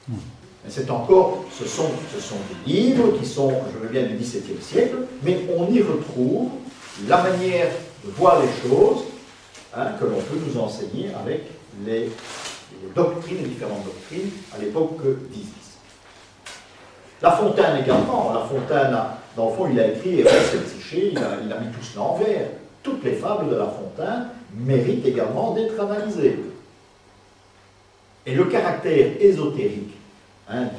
Mais c'est encore, ce sont, ce sont des livres qui sont, je veux bien, du XVIIe siècle, mais on y retrouve la manière de voir les choses hein, que l'on peut nous enseigner avec les, doctrines, les différentes doctrines à l'époque d'Isis. La Fontaine également, La Fontaine, dans le fond, il a écrit et Psyché, il a, il a mis tout cela en vers. Toutes les fables de La Fontaine méritent également d'être analysées. Et le caractère ésotérique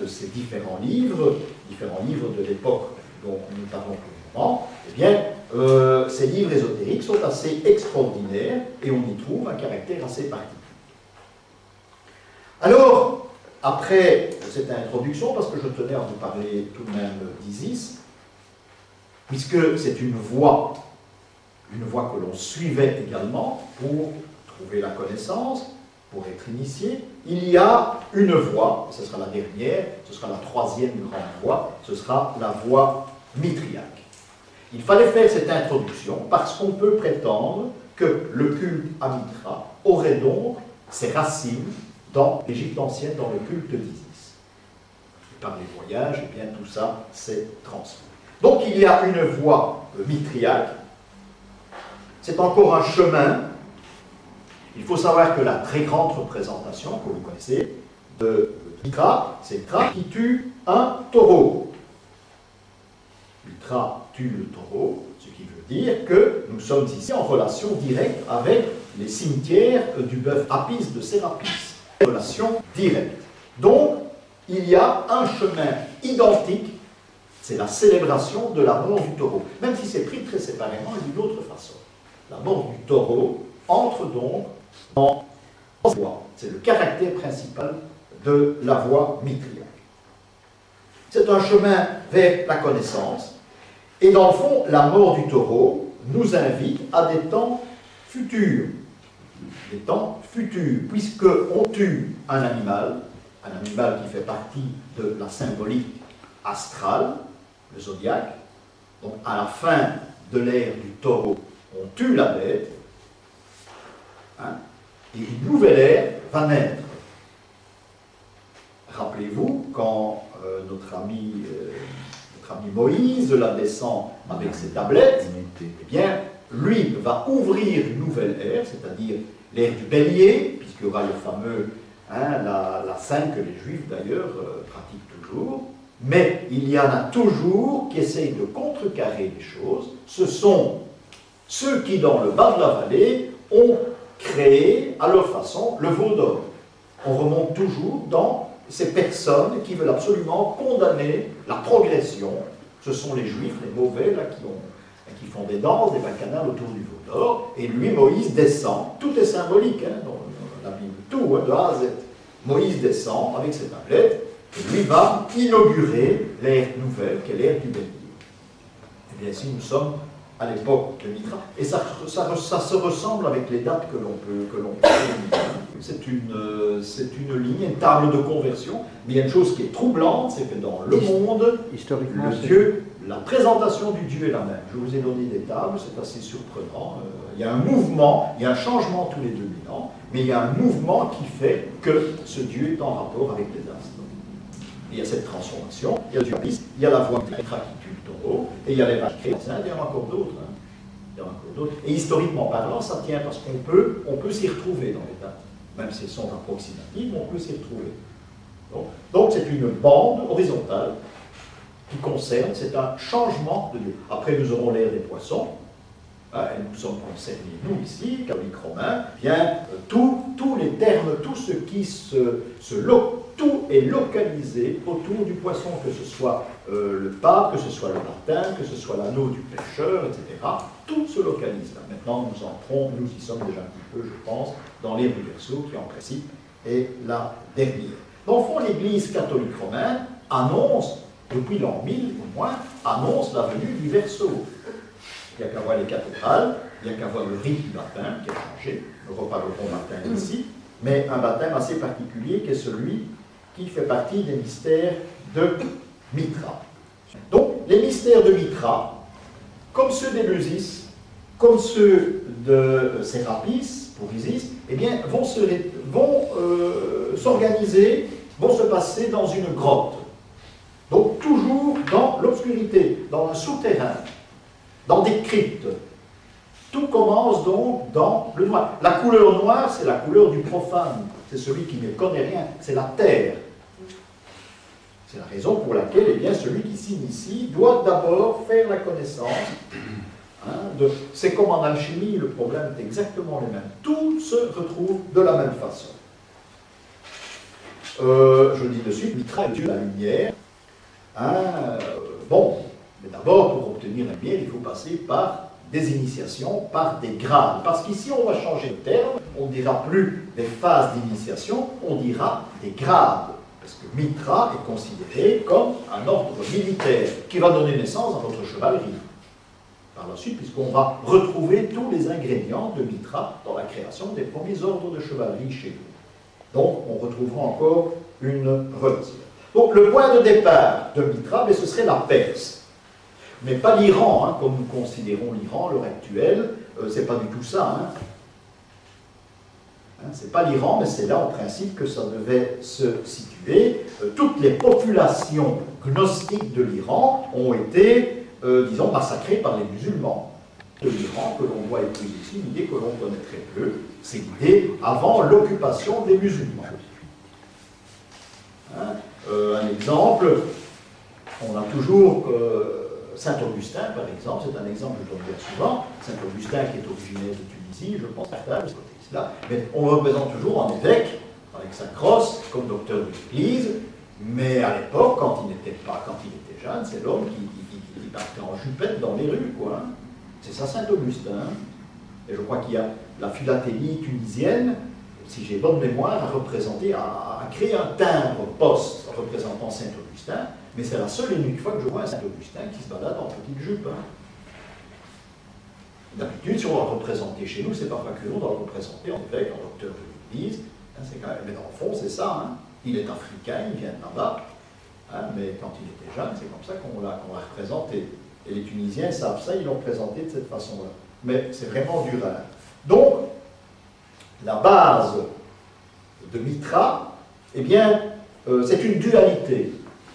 de ces différents livres, différents livres de l'époque dont nous parlons pour le moment, eh bien, euh, ces livres ésotériques sont assez extraordinaires et on y trouve un caractère assez particulier. Alors, après cette introduction, parce que je tenais à vous parler tout de même d'Isis, puisque c'est une voie, une voie que l'on suivait également pour trouver la connaissance, pour être initié, il y a une voie, ce sera la dernière, ce sera la troisième grande voie, ce sera la voie mitriaque. Il fallait faire cette introduction parce qu'on peut prétendre que le culte à Mitra aurait donc ses racines dans l'Égypte ancienne, dans le culte d'Isis. par les voyages, eh bien tout ça s'est transmis. Donc il y a une voie mitriaque, c'est encore un chemin. Il faut savoir que la très grande représentation, que vous connaissez, de Mitra, c'est Mitra qui tue un taureau. Mitra tue le taureau, ce qui veut dire que nous sommes ici en relation directe avec les cimetières du bœuf Apis de Sérapis. Donc, il y a un chemin identique, c'est la célébration de la mort du taureau. Même si c'est pris très séparément et d'une autre façon. La mort du taureau entre donc dans la voie. C'est le caractère principal de la voie mitriaque. C'est un chemin vers la connaissance, et dans le fond, la mort du taureau nous invite à des temps futurs. Des temps futurs, puisqu'on tue un animal, un animal qui fait partie de la symbolique astrale, le zodiaque. Donc à la fin de l'ère du taureau, on tue la bête, hein, et une nouvelle ère va naître. Rappelez-vous, quand euh, notre ami euh, ami Moïse la descend avec ses tablettes, eh bien, lui va ouvrir une nouvelle ère, c'est-à-dire l'ère du bélier, puisqu'il y aura le fameux, hein, la, scène que les juifs d'ailleurs euh, pratiquent toujours, mais il y en a toujours qui essayent de contrecarrer les choses. Ce sont ceux qui, dans le bas de la vallée, ont créé à leur façon le veau. On remonte toujours dans ces personnes qui veulent absolument condamner la progression, ce sont les juifs, les mauvais, là, qui, ont, qui font des danses, des bacchanales autour du veau d'or, et lui, Moïse, descend, tout est symbolique hein, dans, la Bible, tout, hein, de A à Z. Moïse descend avec ses tablettes, et lui va inaugurer l'ère nouvelle, qui est l'ère du bélier. Et bien ici, nous sommes à l'époque de Mitra. Et ça, ça, se ressemble avec les dates que l'on peut, que l'on C'est une, c'est une ligne, une table de conversion. Mais il y a une chose qui est troublante, c'est que dans le monde, historiquement, le Dieu, la présentation du Dieu est la même. Je vous ai donné des tables, c'est assez surprenant. Euh, il y a un mouvement, il y a un changement tous les 2000 ans, mais il y a un mouvement qui fait que ce Dieu est en rapport avec les astres. il y a cette transformation, il y a du il y a la voix qui et il y a les vaches chrétiennes, il y en a encore d'autres. Hein. Il y en a encore d'autres. Et historiquement parlant, ça tient parce qu'on peut, on peut s'y retrouver dans les dates. Même si elles sont approximatives, on peut s'y retrouver. Donc c'est une bande horizontale concerne, c'est un changement de Dieu. Après, nous aurons l'ère des poissons, hein, et nous sommes concernés, nous ici, catholiques romains, bien, euh, tous les termes, tout ce qui se, se tout est localisé autour du poisson, que ce soit euh, le pape, que ce soit le baptême, que ce soit l'anneau du pêcheur, etc. Tout se localise là. Maintenant, nous entrons, nous y sommes déjà un petit peu, je pense, dans du verso, qui en principe est la dernière. Dans le fond, l'Église catholique romaine annonce, depuis l'an 1000 au moins, annonce la venue du verso. Il n'y a qu'à voir les cathédrales, il n'y a qu'à voir le rite du baptême qui a changé. Nous reparlerons baptême ici, mais un baptême assez particulier qui est celui qui fait partie des mystères de Mitra. Donc, les mystères de Mitra, comme ceux d'Éleusis, comme ceux de Sérapis, pour Isis, eh bien, vont s'organiser, vont, euh, s'organiser, vont se passer dans une grotte. Donc toujours dans l'obscurité, dans un souterrain, dans des cryptes. Tout commence donc dans le noir. La couleur noire, c'est la couleur du profane. C'est celui qui ne connaît rien. C'est la terre. C'est la raison pour laquelle eh bien, celui qui s'initie doit d'abord faire la connaissance. Hein, de... C'est comme en alchimie, le problème est exactement le même. Tout se retrouve de la même façon. Euh, je dis de suite, Mitra Dieu la lumière. Euh, bon, mais d'abord, pour obtenir la lumière, il faut passer par des initiations, par des grades. Parce qu'ici, on va changer de terme, on ne dira plus des phases d'initiation, on dira des grades. Parce que Mitra est considéré comme un ordre militaire qui va donner naissance à votre chevalerie. Par la suite, puisqu'on va retrouver tous les ingrédients de Mitra dans la création des premiers ordres de chevalerie chez vous. Donc, on retrouvera encore une relation. Donc, le point de départ de Mitra, mais ce serait la Perse. Mais pas l'Iran, hein, comme nous considérons l'Iran à l'heure actuelle. Euh, c'est pas du tout ça. Hein. Hein, c'est pas l'Iran, mais c'est là en principe que ça devait se situer. Euh, toutes les populations gnostiques de l'Iran ont été, euh, disons, massacrées par les musulmans de l'Iran, que l'on voit épouser ici, une idée que l'on connaît très peu, c'est l'idée avant l'occupation des musulmans. Hein, euh, un exemple, on a toujours Saint-Augustin, par exemple, c'est un exemple que je bien souvent, Saint-Augustin qui est originaire de Tunisie, je pense, à ce côté mais on le représente toujours en évêque, avec sa crosse, comme docteur de l'Église, mais à l'époque, quand il n'était pas, quand il était jeune, c'est l'homme qui, partait en jupette dans les rues, quoi. Hein. C'est ça Saint-Augustin. Et je crois qu'il y a la philatélie tunisienne, si j'ai bonne mémoire, à représenter, à, créer un timbre poste représentant Saint-Augustin, mais c'est la seule et unique fois que je vois un Saint-Augustin qui se balade en petite jupe. Hein. D'habitude, si on va représenter chez nous, c'est parfois que nous, on doit le représenter en évêque, en docteur de l'Église. Hein, mais dans le fond, c'est ça. Hein. Il est africain, il vient de là-bas. Hein, mais quand il était jeune, c'est comme ça qu'on l'a représenté. Et les Tunisiens savent ça, ils l'ont présenté de cette façon-là. Mais c'est vraiment du rare. Donc, la base de Mitra, eh bien, euh, c'est une dualité.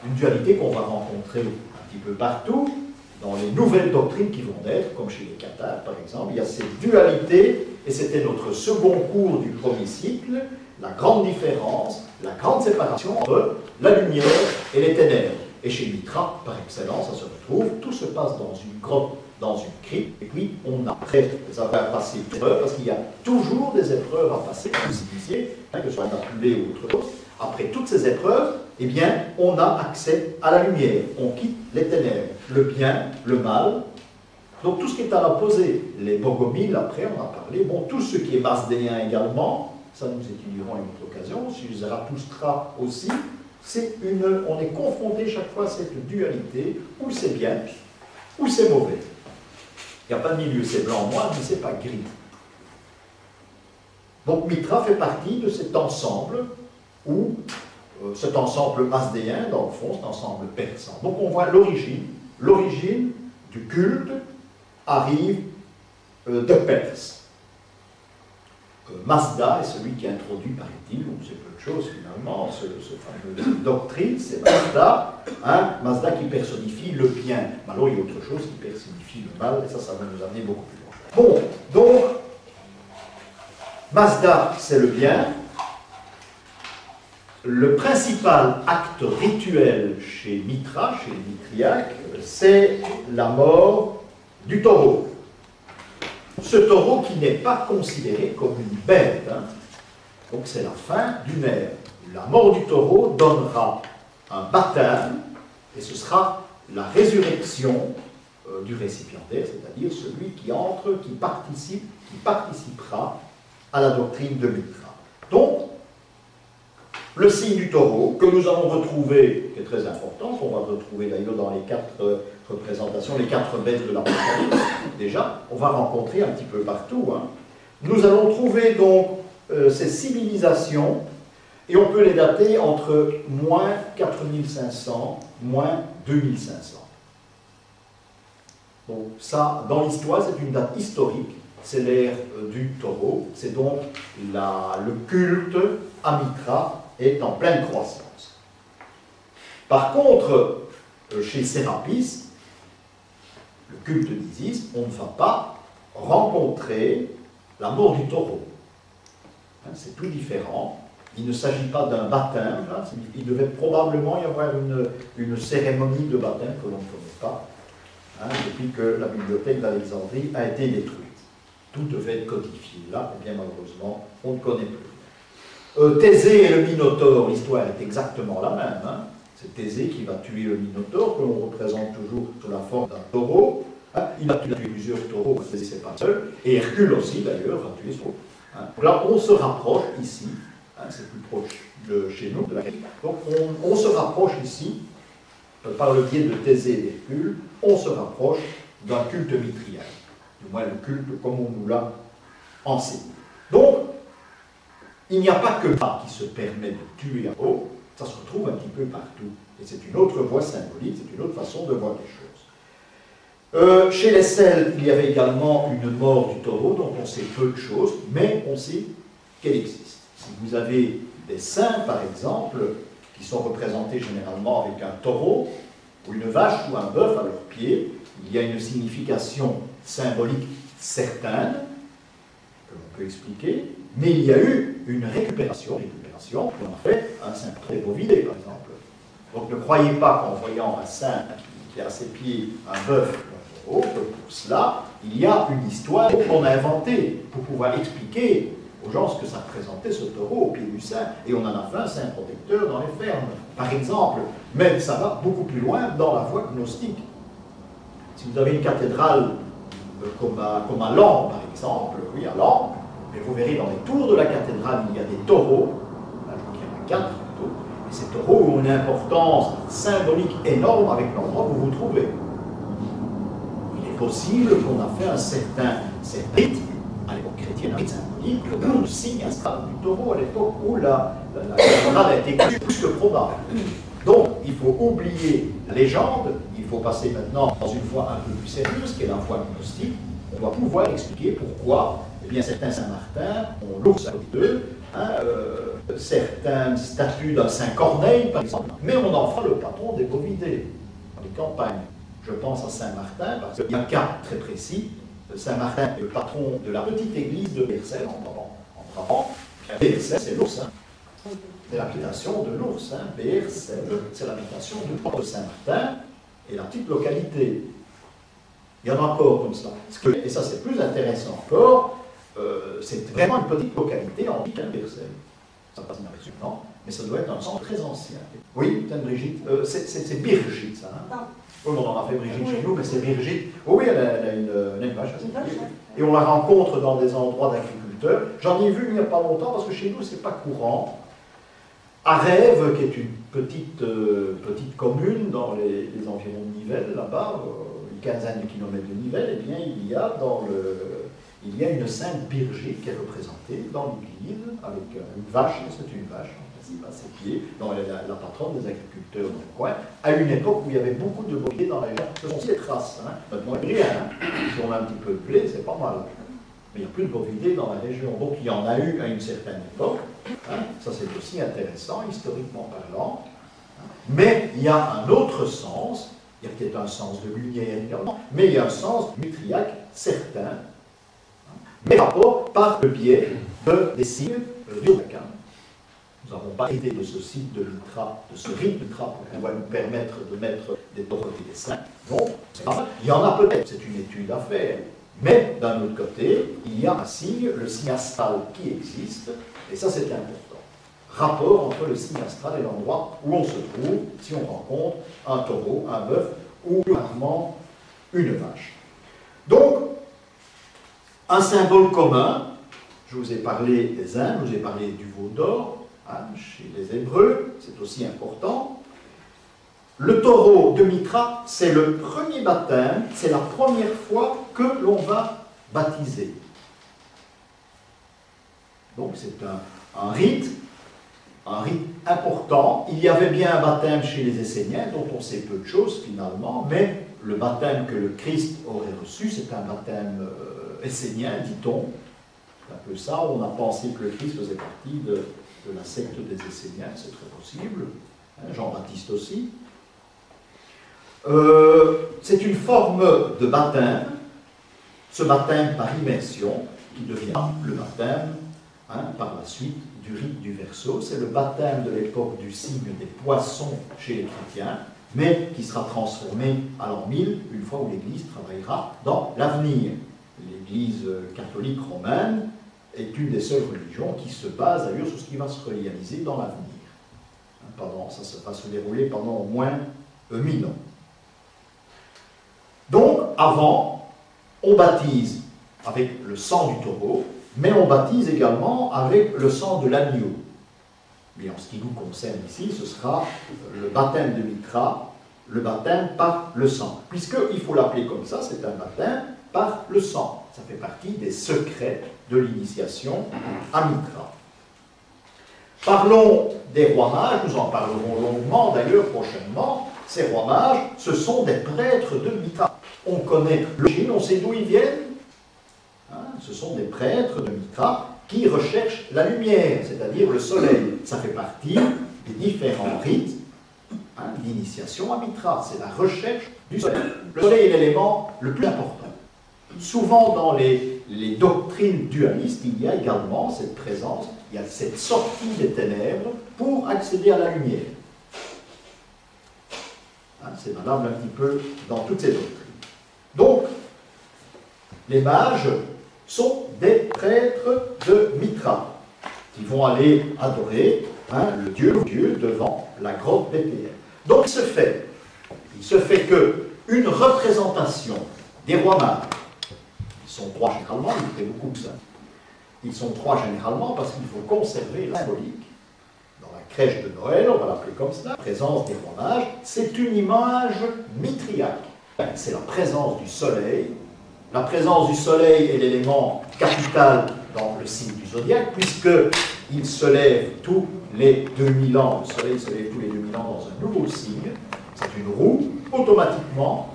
Une dualité qu'on va rencontrer un petit peu partout, dans les nouvelles doctrines qui vont naître, comme chez les Cathares par exemple, il y a cette dualité, et c'était notre second cours du premier cycle, la grande différence, la grande séparation entre la lumière et les ténèbres. Et chez Mitra, par excellence, ça se retrouve, tout se passe dans une grotte, dans une crypte, et puis on a après avoir passé des parce qu'il y a toujours des épreuves à passer, vous que ce soit un ou autre chose. Après toutes ces épreuves, eh bien, on a accès à la lumière, on quitte les ténèbres, le bien, le mal. Donc tout ce qui est à l'opposé, les bogomiles, après on a parlé, bon, tout ce qui est masdéen également, ça nous étudierons à une autre occasion, si Zarathustra aussi, c'est une, on est confronté chaque fois à cette dualité, où c'est bien, où c'est mauvais. Il n'y a pas de milieu, c'est blanc, noir, mais c'est pas gris. Donc Mitra fait partie de cet ensemble où euh, cet ensemble masdéen, dans le fond, cet ensemble persan. Donc on voit l'origine, l'origine du culte arrive euh, de Perse. Euh, Mazda est celui qui introduit, paraît-il, on sait peu de choses finalement, ce, fameux doctrine, c'est Mazda, hein, Mazda qui personnifie le bien. Mais alors il y a autre chose qui personnifie le mal, et ça, ça va nous amener beaucoup plus loin. Bon, donc, Mazda, c'est le bien, le principal acte rituel chez Mitra, chez les c'est la mort du taureau. Ce taureau qui n'est pas considéré comme une bête. Hein. Donc c'est la fin d'une ère. La mort du taureau donnera un baptême et ce sera la résurrection euh, du récipiendaire, c'est-à-dire celui qui entre, qui participe, qui participera à la doctrine de Mitra. Donc, le signe du taureau, que nous allons retrouver, qui est très important, qu'on va retrouver d'ailleurs dans les quatre euh, représentations, les quatre bêtes de l'Apocalypse, déjà, on va rencontrer un petit peu partout. Hein. Nous allons trouver donc euh, ces civilisations, et on peut les dater entre moins 4500, moins 2500. Donc ça, dans l'histoire, c'est une date historique, c'est l'ère euh, du taureau, c'est donc le culte à Mitra est en pleine croissance. Par contre, euh, chez Sérapis, le culte d'Isis, on ne va pas rencontrer la mort du taureau. Hein, c'est tout différent. Il ne s'agit pas d'un baptême. il devait probablement y avoir une, cérémonie de baptême que l'on ne connaît pas, hein, depuis que la bibliothèque d'Alexandrie a été détruite. Tout devait être codifié. Là, et bien malheureusement, on ne connaît plus. Euh, Thésée et le Minotaure, l'histoire est exactement la même. Hein. C'est Thésée qui va tuer le Minotaure, que l'on représente toujours sous la forme d'un taureau. Hein. Il a tué plusieurs taureaux, mais c'est pas seul. Et Hercule aussi, d'ailleurs, va tuer son. Hein. Là, on se rapproche ici Hein, c'est plus proche de chez nous, de la Donc on, se rapproche ici, euh, par le biais de Thésée et d'Hercule, on se rapproche d'un culte mitriaque, du moins le culte comme on nous l'a enseigné. Donc, il n'y a pas que ça qui se permet de tuer à haut, ça se retrouve un petit peu partout. Et c'est une autre voie symbolique, c'est une autre façon de voir les choses. Euh, chez les Celtes, il y avait également une mort du taureau, dont on sait peu de choses, mais on sait qu'elle existe. Si vous avez des saints, par exemple, qui sont représentés généralement avec un taureau, ou une vache ou un bœuf à leurs pieds, il y a une signification symbolique certaine, que l'on peut expliquer, mais il y a eu une récupération, récupération, on a fait un saint très bovidé, par exemple. Donc ne croyez pas qu'en voyant un saint qui a à ses pieds un bœuf ou un taureau, pour cela, il y a une histoire qu'on a inventée pour pouvoir expliquer aux gens ce que ça représentait ce taureau au pied du saint, et on en a fait un saint protecteur dans les fermes, par exemple. Mais ça va beaucoup plus loin dans la voie gnostique. Si vous avez une cathédrale euh, comme, à, comme à par exemple, oui, à Laon, mais vous verrez dans les tours de la cathédrale, il y a des taureaux, là je crois qu'il y en a quatre plutôt, et ces taureaux ont une importance symbolique énorme avec l'endroit où vous vous trouvez. Il est possible qu'on a fait un certain, rite, à l'époque chrétienne, un rite le signe astral du taureau à l'époque où la, la, a été plus que probable. Donc, il faut oublier la légende, il faut passer maintenant dans une voie un peu plus sérieuse, qui est la voie gnostique. On doit pouvoir expliquer pourquoi bien, certains Saint-Martin ont l'ours à d'eux, hein, euh, certaines statues d'un Saint-Corneille, par exemple, mais on en fera le patron des bovidés dans les campagnes. Je pense à Saint-Martin, parce qu'il y a un cas très précis, Saint-Martin est le patron de la petite église de Bercel en Brabant. Brabant, c'est l'ours. Hein. C'est l'habitation de l'ours. Hein. c'est l'habitation de Saint-Martin et la petite localité. Il y en a encore comme ça. Et ça, c'est plus intéressant encore. Euh, c'est vraiment une petite localité en hein, Bercel. Ça passe non mais ça doit être un centre très ancien. Oui, Brigitte, euh, c'est Birgit, ça. Hein oui, on en a fait Brigitte chez nous, mais c'est Brigitte. oui, elle a, une, vache. Et on la rencontre dans des endroits d'agriculteurs. J'en ai vu il n'y a pas longtemps, parce que chez nous, ce n'est pas courant. À Rêve, qui est une petite, euh, petite commune dans les, environs de Nivelles, là-bas, euh, une quinzaine de kilomètres de Nivelles, eh bien, il y a dans le, il y a une sainte Brigitte qui est représentée dans l'église avec une vache, c'est une vache à ses pieds, dans la, patronne des agriculteurs dans le coin, à une époque où il y avait beaucoup de boviers dans la région. Ce sont des traces. Hein. Maintenant, rien. Hein. Si on a un petit peu de blé, c'est pas mal. Mais il n'y a plus de bovidés dans la région. Donc il y en a eu à une certaine époque. Hein. Ça, c'est aussi intéressant, historiquement parlant. Mais il y a un autre sens. Il a peut-être un sens de lumière mais il y a un sens mutriaque certain, mais par le biais de, des signes euh, du nous n'avons pas aidé de ce site de l'ultra, de ce rite ultra pour pouvoir nous permettre de mettre des taureaux et des saints. Non, c'est pas Il y en a peut-être, c'est une étude à faire. Mais d'un autre côté, il y a un signe, le signe astral qui existe, et ça c'est important. Rapport entre le signe astral et l'endroit où on se trouve si on rencontre un taureau, un bœuf ou rarement une vache. Donc, un symbole commun, je vous ai parlé des Indes, je vous ai parlé du veau d'or, chez les Hébreux, c'est aussi important. Le taureau de Mitra, c'est le premier baptême, c'est la première fois que l'on va baptiser. Donc c'est un, rite, un rite important. Il y avait bien un baptême chez les Esséniens, dont on sait peu de choses finalement, mais le baptême que le Christ aurait reçu, c'est un baptême euh, essénien, dit-on. C'est un peu ça, on a pensé que le Christ faisait partie de, la secte des Esséniens, c'est très possible. Hein, Jean-Baptiste aussi. Euh, c'est une forme de baptême, ce baptême par immersion, qui devient le baptême hein, par la suite du rite du verso. C'est le baptême de l'époque du signe des poissons chez les chrétiens, mais qui sera transformé à l'an 1000, une fois où l'Église travaillera dans l'avenir. L'Église catholique romaine est une des seules religions qui se base d'ailleurs sur ce qui va se réaliser dans l'avenir. Hein, ça va se dérouler pendant au moins 1000 ans. Donc, avant, on baptise avec le sang du taureau, mais on baptise également avec le sang de l'agneau. Mais en ce qui nous concerne ici, ce sera le baptême de Mitra, le baptême par le sang. Puisqu'il faut l'appeler comme ça, c'est un baptême par le sang. Ça fait partie des secrets de l'initiation à Mitra. Parlons des rois mages, nous en parlerons longuement d'ailleurs prochainement. Ces rois mages, ce sont des prêtres de Mitra. On connaît l'origine, on sait d'où ils viennent, ce sont des prêtres de Mitra qui recherchent la lumière, c'est-à-dire le soleil. Ça fait partie des différents rites hein, d'initiation à Mitra. C'est la recherche du soleil. Le soleil est l'élément le plus important. Souvent dans les, doctrines dualistes, il y a également cette présence, il y a cette sortie des ténèbres pour accéder à la lumière. Hein, c'est valable un petit peu dans toutes ces doctrines. Donc, les mages sont des prêtres de Mitra, qui vont aller adorer hein, le Dieu, devant la grotte Bethléem. Donc il se fait, il se fait que une représentation des rois mages, sont trois généralement, il fait beaucoup de ça, ils sont trois généralement parce qu'il faut conserver la. Dans la crèche de Noël, on va l'appeler comme ça, la présence des rois mages, c'est une image mitriaque. C'est la présence du soleil. La présence du Soleil est l'élément capital dans le signe du zodiaque, puisqu'il se lève tous les 2000 ans, le Soleil se lève tous les 2000 ans dans un nouveau signe, c'est une roue, automatiquement,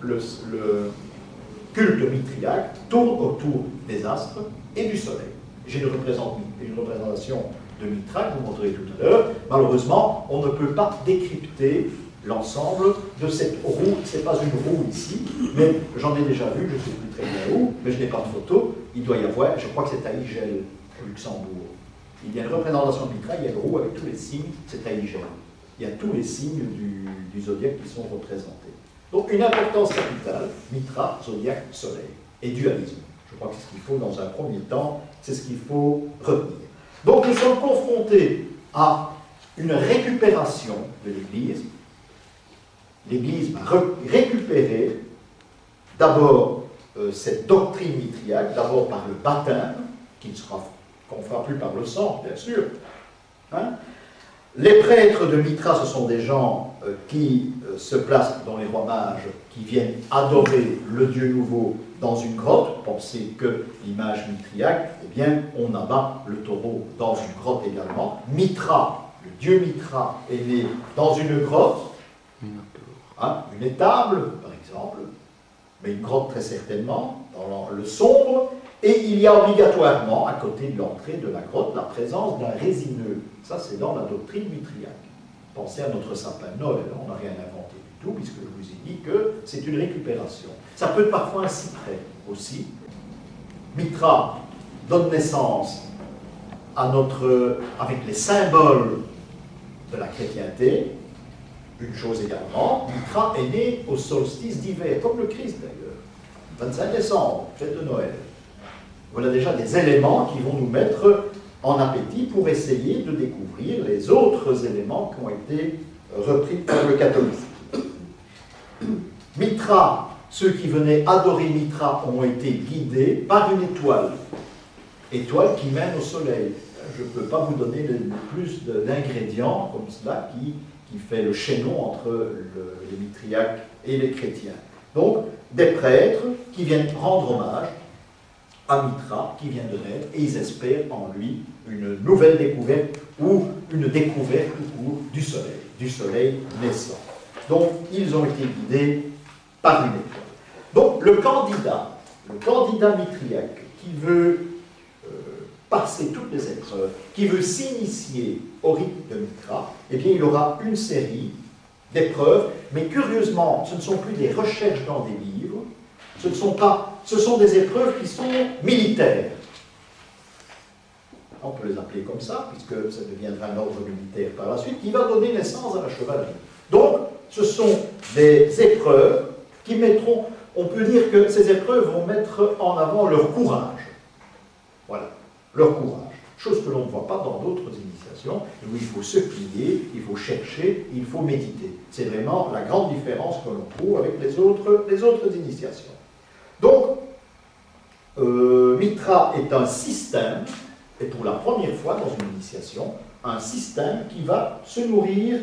le, culte mitriaque tourne autour des astres et du Soleil. J'ai une, représentation de Mitra que vous montrerez tout à l'heure. Malheureusement, on ne peut pas décrypter l'ensemble de cette roue. Ce n'est pas une roue ici, mais j'en ai déjà vu, je ne sais plus très bien où, mais je n'ai pas de photo. Il doit y avoir, je crois que c'est à Igel, au Luxembourg. Il y a une représentation de Mitra, il y a une roue avec tous les signes, c'est à Igel. Il y a tous les signes du, du zodiaque qui sont représentés. Donc une importance capitale, Mitra, zodiaque, soleil, et dualisme. Je crois que c'est ce qu'il faut dans un premier temps, c'est ce qu'il faut retenir. Donc nous sommes confrontés à une récupération de l'Église l'Église va récupérer d'abord euh, cette doctrine mitriaque, d'abord par le baptême, qui ne sera qu'on fera plus par le sang, bien sûr. Hein. Les prêtres de Mitra, ce sont des gens euh, qui euh, se placent dans les rois mages, qui viennent adorer le Dieu nouveau dans une grotte. Pensez que l'image mitriaque, eh bien, on abat le taureau dans une grotte également. Mitra, le Dieu Mitra, est né dans une grotte Hein, une étable, par exemple, mais une grotte très certainement, dans le sombre, et il y a obligatoirement, à côté de l'entrée de la grotte, la présence d'un résineux. Ça, c'est dans la doctrine mitriaque. Pensez à notre sapin Noël, on n'a rien inventé du tout, puisque je vous ai dit que c'est une récupération. Ça peut être parfois un cyprès aussi. Mitra donne naissance avec les symboles de la chrétienté, une chose également, Mitra est né au solstice d'hiver, comme le Christ d'ailleurs, 25 décembre, fête de Noël. Voilà déjà des éléments qui vont nous mettre en appétit pour essayer de découvrir les autres éléments qui ont été repris par le catholicisme. Mitra, ceux qui venaient adorer Mitra ont été guidés par une étoile, étoile qui mène au soleil. Je ne peux pas vous donner plus d'ingrédients comme cela qui qui fait le chaînon entre les mitriaques et les chrétiens. Donc, des prêtres qui viennent rendre hommage à Mitra, qui vient de naître, et ils espèrent en lui une nouvelle découverte ou une découverte du soleil, du soleil naissant. Donc, ils ont été guidés par une étoile. Donc, le candidat, le mitriaque qui veut euh, passer toutes les épreuves, qui veut s'initier au rite de Mitra, eh bien, il aura une série d'épreuves, mais curieusement, ce ne sont plus des recherches dans des livres, ce ne sont pas, ce sont des épreuves qui sont militaires on peut les appeler comme ça, puisque ça deviendra un ordre militaire par la suite, qui va donner naissance à la chevalerie. Donc, ce sont des épreuves qui mettront, on peut dire que ces épreuves vont mettre en avant leur courage. Voilà, leur courage. Chose que l'on ne voit pas dans d'autres initiations, où il faut se plier, il faut chercher, il faut méditer. C'est vraiment la grande différence que l'on trouve avec les autres, les autres initiations. Donc, euh, Mitra est un système et pour la première fois dans une initiation, un système qui va se nourrir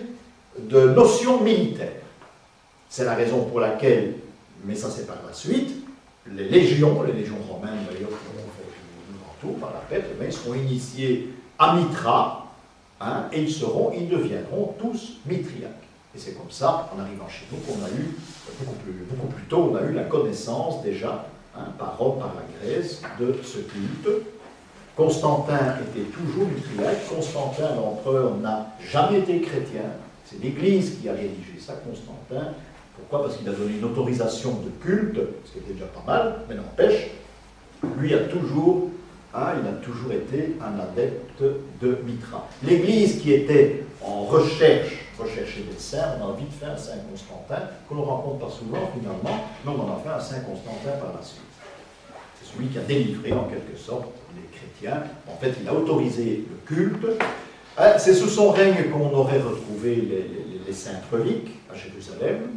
de notions militaires. C'est la raison pour laquelle, mais ça c'est par la suite, les légions, les légions romaines d'ailleurs, qui ont fait tour par la fête, eh ils seront initiés à Mitra, hein, et ils seront, ils deviendront tous mitriaques. Et c'est comme ça, en arrivant chez nous, qu'on a eu, beaucoup plus, tôt, on a eu la connaissance déjà, hein, par Rome, par la Grèce, de ce culte Constantin était toujours mitriaque. Constantin, l'empereur, n'a jamais été chrétien. C'est l'Église qui a rédigé ça, Constantin. Pourquoi? Parce qu'il a donné une autorisation de culte, ce qui était déjà pas mal, mais n'empêche, lui a toujours, hein, il a toujours été un adepte de Mitra. L'Église qui était en recherche, rechercher des saints, on a envie de faire un Saint Constantin, que l'on rencontre pas souvent finalement, mais on a fait un Saint Constantin par la suite. C'est celui qui a délivré en quelque sorte en fait, il a autorisé le culte. Hein, c'est sous son règne qu'on aurait retrouvé les, saintes reliques à Jérusalem.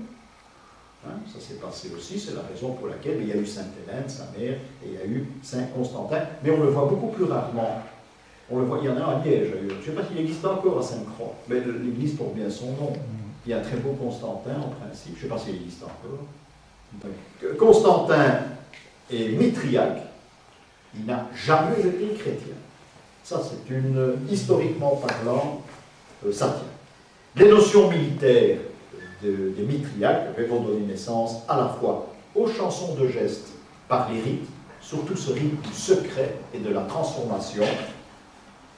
Hein, ça s'est passé aussi, c'est la raison pour laquelle il y a eu Sainte Hélène, sa mère, et il y a eu Saint Constantin, mais on le voit beaucoup plus rarement. On le voit, il y en a un à Liège, je ne sais pas s'il existe encore à Sainte-Croix, mais l'église porte bien son nom. Il y a un très beau Constantin en principe, je ne sais pas s'il existe encore. Constantin est mitriaque, il n'a jamais été chrétien. Ça, c'est une, historiquement parlant, euh, ça tient. Les notions militaires des mitriaques vont donner naissance à la fois aux chansons de gestes par les rites, surtout ce rite du secret et de la transformation.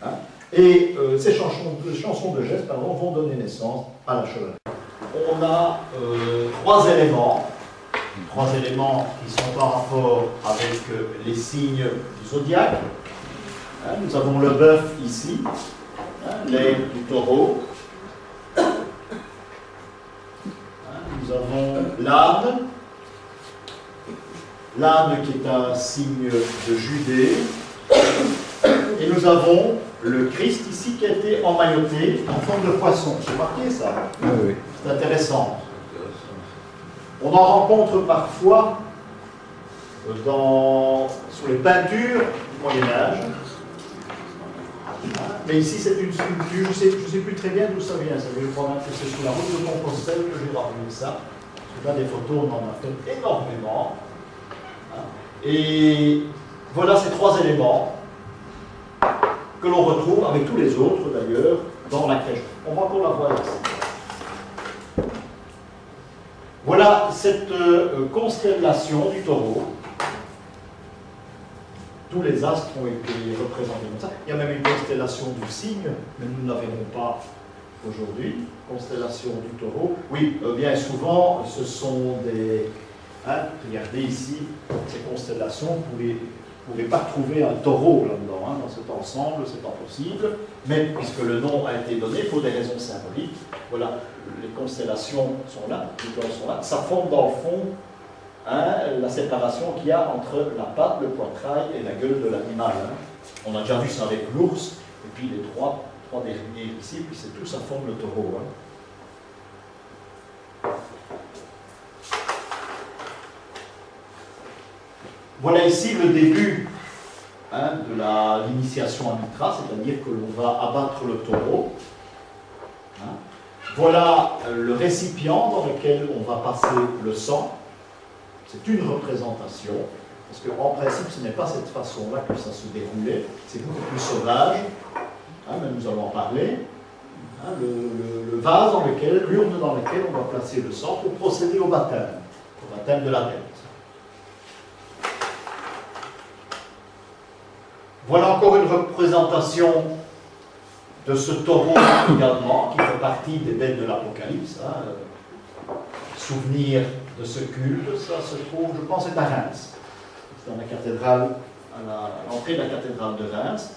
Hein? et euh, ces chansons de, chansons de gestes vont donner naissance à la chevalerie. On a euh, trois éléments trois éléments qui sont en rapport avec euh, les signes du zodiaque. Hein, nous avons le bœuf ici, hein, l'air du taureau. Hein, nous avons l'âne, l'âne qui est un signe de Judée. Et nous avons le Christ ici qui a été emmailloté en forme de poisson. J'ai marqué ça. Ah C'est intéressant. On en rencontre parfois dans, sur les peintures du Moyen Âge. Mais ici, c'est une sculpture, je ne sais, plus très bien d'où ça vient. Ça vient probablement que c'est sous la route de Compostelle que j'ai ramené ça. Parce que là, des photos, on en a fait énormément. Et voilà ces trois éléments que l'on retrouve avec tous les autres d'ailleurs dans la crèche. On va encore la voir ici. Voilà cette euh, constellation du taureau. Tous les astres ont été représentés comme ça. Il y a même une constellation du cygne, mais nous ne pas aujourd'hui. Constellation du taureau. Oui, euh, bien souvent, ce sont des... Hein, regardez ici, ces constellations, vous ne pouvez pas trouver un taureau là-dedans, hein, dans cet ensemble, c'est pas possible. Mais puisque le nom a été donné pour des raisons symboliques, voilà, les constellations sont là, les sont là, ça forme dans le fond hein, la séparation qu'il y a entre la patte, le poitrail et la gueule de l'animal. Hein. On a déjà vu ça avec l'ours, et puis les trois, trois derniers ici, puis c'est tout, ça forme le taureau. Voilà ici le début de l'initiation à Mitra, c'est-à-dire que l'on va abattre le taureau. Voilà euh, le récipient dans lequel on va passer le sang. C'est une représentation. parce qu'en principe, ce n'est pas cette façon-là que ça se déroulait, c'est beaucoup plus sauvage, hein, mais nous allons en parler. Hein, le, vase dans lequel, l'urne dans laquelle on va placer le sang pour procéder au baptême, au baptême de la tête. Voilà encore une représentation de ce taureau également, qui fait partie des bêtes de l'Apocalypse. Hein. Souvenir de ce culte, ça se trouve, je pense, à Reims. C'est dans la cathédrale, à l'entrée de la cathédrale de Reims.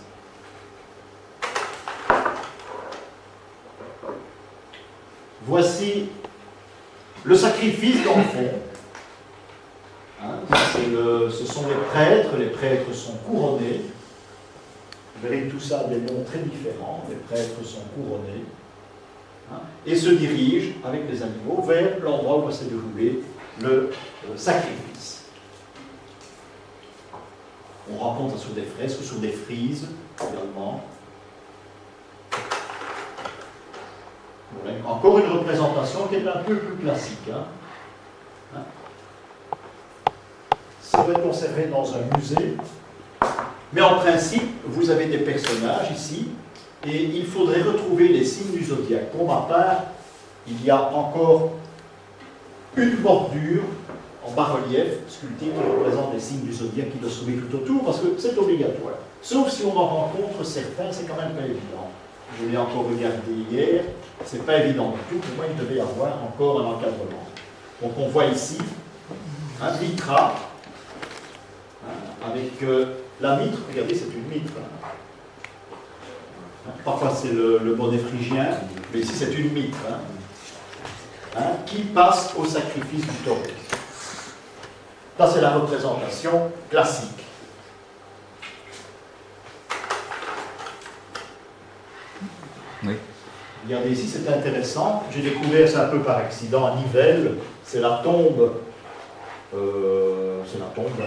Voici le sacrifice d'enfant. Hein, ce sont les prêtres, les prêtres sont couronnés. Vous verrez tout ça des noms très différents. Les prêtres sont couronnés hein, et se dirigent avec les animaux vers l'endroit où va se dérouler le sacrifice. On rencontre sur des fresques, sur des frises également. encore une représentation qui est un peu plus classique. Hein. Hein. Ça va être conservé dans un musée. Mais en principe, vous avez des personnages ici, et il faudrait retrouver les signes du zodiaque. Pour ma part, il y a encore une bordure en bas-relief sculptée qui représente les signes du zodiaque qui doit se trouver tout autour, parce que c'est obligatoire. Sauf si on en rencontre certains, c'est quand même pas évident. Je l'ai encore regardé hier, c'est pas évident du tout. Pour moi, il devait y avoir encore un encadrement. Donc on voit ici un mitra hein, avec euh, la mitre. Regardez, c'est une mitre. Hein. Parfois c'est le, le, bonnet phrygien, mais ici c'est une mitre hein, qui passe au sacrifice du taureau. Ça c'est la représentation classique. Oui. Regardez ici, c'est intéressant. J'ai découvert ça un peu par accident à Nivelles. C'est la tombe, euh, c'est la tombe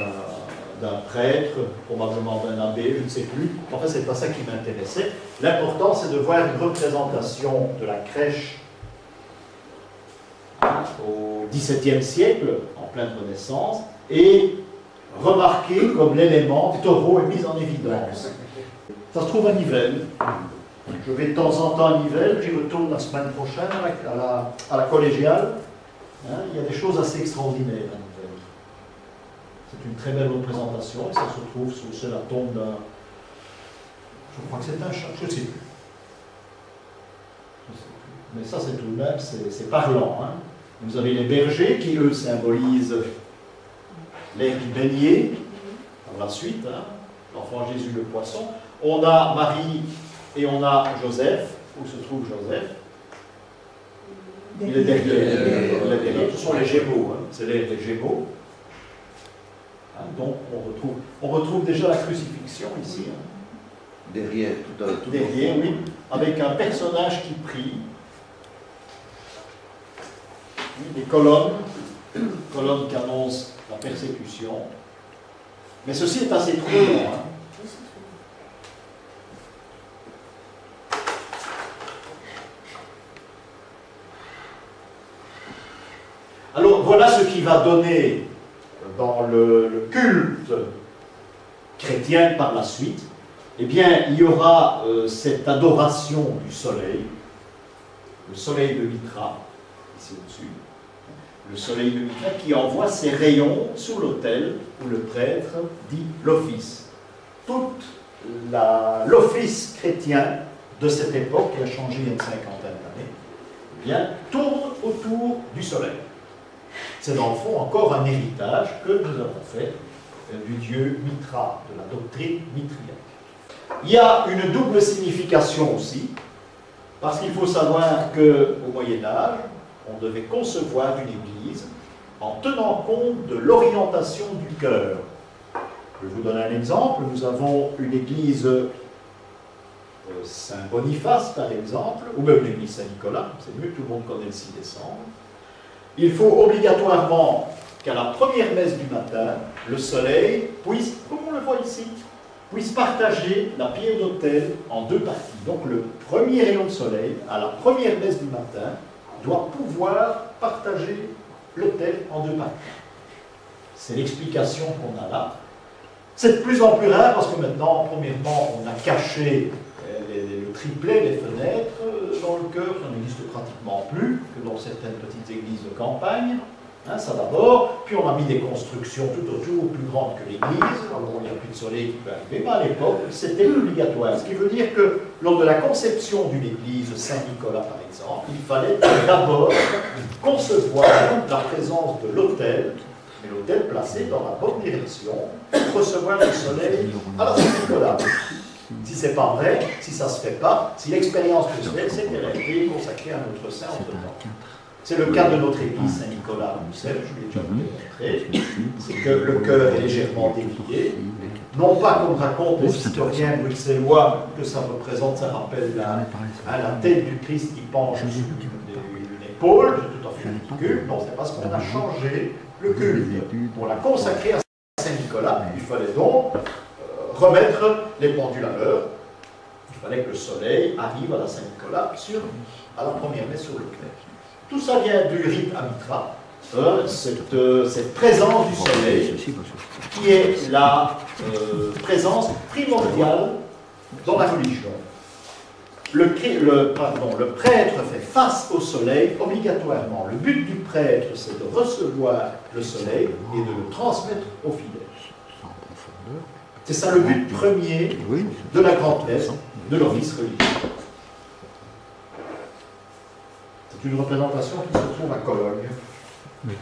d'un prêtre, probablement d'un abbé, je ne sais plus. Enfin, c'est pas ça qui m'intéressait. L'important, c'est de voir une représentation de la crèche au XVIIe siècle, en pleine Renaissance, et remarquer comme l'élément taureau est mis en évidence. Ça se trouve à Nivelles. Je vais de temps en temps à Nivelles, j'y retourne la semaine prochaine à la, collégiale. Hein, il y a des choses assez extraordinaires à. C'est une très belle représentation et ça se trouve sur, la tombe d'un. Je crois que c'est un chat, je ne sais plus. Mais ça, c'est tout de même, c'est parlant. Hein. Vous avez les bergers qui, eux, symbolisent l'air du beignet, par la suite, hein. l'enfant Jésus le poisson. On a Marie et on a Joseph. Où se trouve Joseph? Il est derrière. Ce sont les Gémeaux. Hein. C'est les, Gémeaux. Hein, donc on retrouve, on retrouve déjà la crucifixion ici. Hein. Derrière, tout, à, tout Derrière, oui. Avec un personnage qui prie. Des colonnes, colonnes qui annoncent la persécution. Mais ceci est assez troublant. Hein. Alors voilà ce qui va donner dans le, culte chrétien par la suite. Eh bien, il y aura euh, cette adoration du soleil, le soleil de Mitra, ici au-dessus, le soleil de Mitra qui envoie ses rayons sur l'autel où le prêtre dit l'office. Tout l'office chrétien de cette époque, qui a changé il y a une cinquantaine d'années, eh bien, tourne autour du soleil. C'est dans le fond encore un héritage que nous avons fait euh, du dieu Mitra, de la doctrine mitriaque. Il y a une double signification aussi, parce qu'il faut savoir qu'au Moyen Âge, on devait concevoir une église en tenant compte de l'orientation du cœur. Je vous donner un exemple. Nous avons une église euh, Saint-Boniface, par exemple, ou même l'église Saint-Nicolas, c'est mieux, tout le monde connaît le 6 décembre il faut obligatoirement qu'à la première messe du matin, le soleil puisse, comme on le voit ici, puisse partager la pierre d'autel en deux parties. Donc le premier rayon de soleil, à la première messe du matin, doit pouvoir partager l'autel en deux parties. C'est l'explication qu'on a là. C'est de plus en plus rare parce que maintenant, premièrement, on a caché euh, le triplet des fenêtres chœur, ça n'existe pratiquement plus que dans certaines petites églises de campagne. Hein, ça d'abord, puis on a mis des constructions tout autour, plus grandes que l'église, il n'y a plus de soleil qui peut arriver, mais à l'époque, c'était obligatoire. Ce qui veut dire que lors de la conception d'une église Saint-Nicolas, par exemple, il fallait d'abord concevoir la présence de l'autel, mais l'autel placé dans la bonne direction, pour recevoir le soleil à la Saint-Nicolas. Si ce n'est pas vrai, si ça ne se fait pas, si l'expérience que se fait, c'est qu'elle a été consacrée à notre saint entre-temps. C'est le cas de notre église Saint-Nicolas à Bruxelles, je l'ai déjà montré, c'est que le cœur est légèrement dévié. Non pas comme racontent les historiens bruxellois que ça représente, ça rappelle la, la tête du Christ qui penche sur une épaule, c'est tout à fait ridicule. Non, c'est parce qu'on a changé le culte. Pour la consacrer à Saint-Nicolas, il fallait donc remettre les pendules à l'heure. Il fallait que le soleil arrive à la Saint-Nicolas sur, à la première messe sur le clair. Tout ça vient du rite Amitra, euh, cette, présence du soleil, qui est la euh, présence primordiale dans la religion. Le prêtre fait face au soleil obligatoirement. Le but du prêtre, c'est de recevoir le soleil et de le transmettre aux fidèles. C'est ça le but premier de la grande messe, de l'office religieux. C'est une représentation qui se trouve à Cologne. Oui.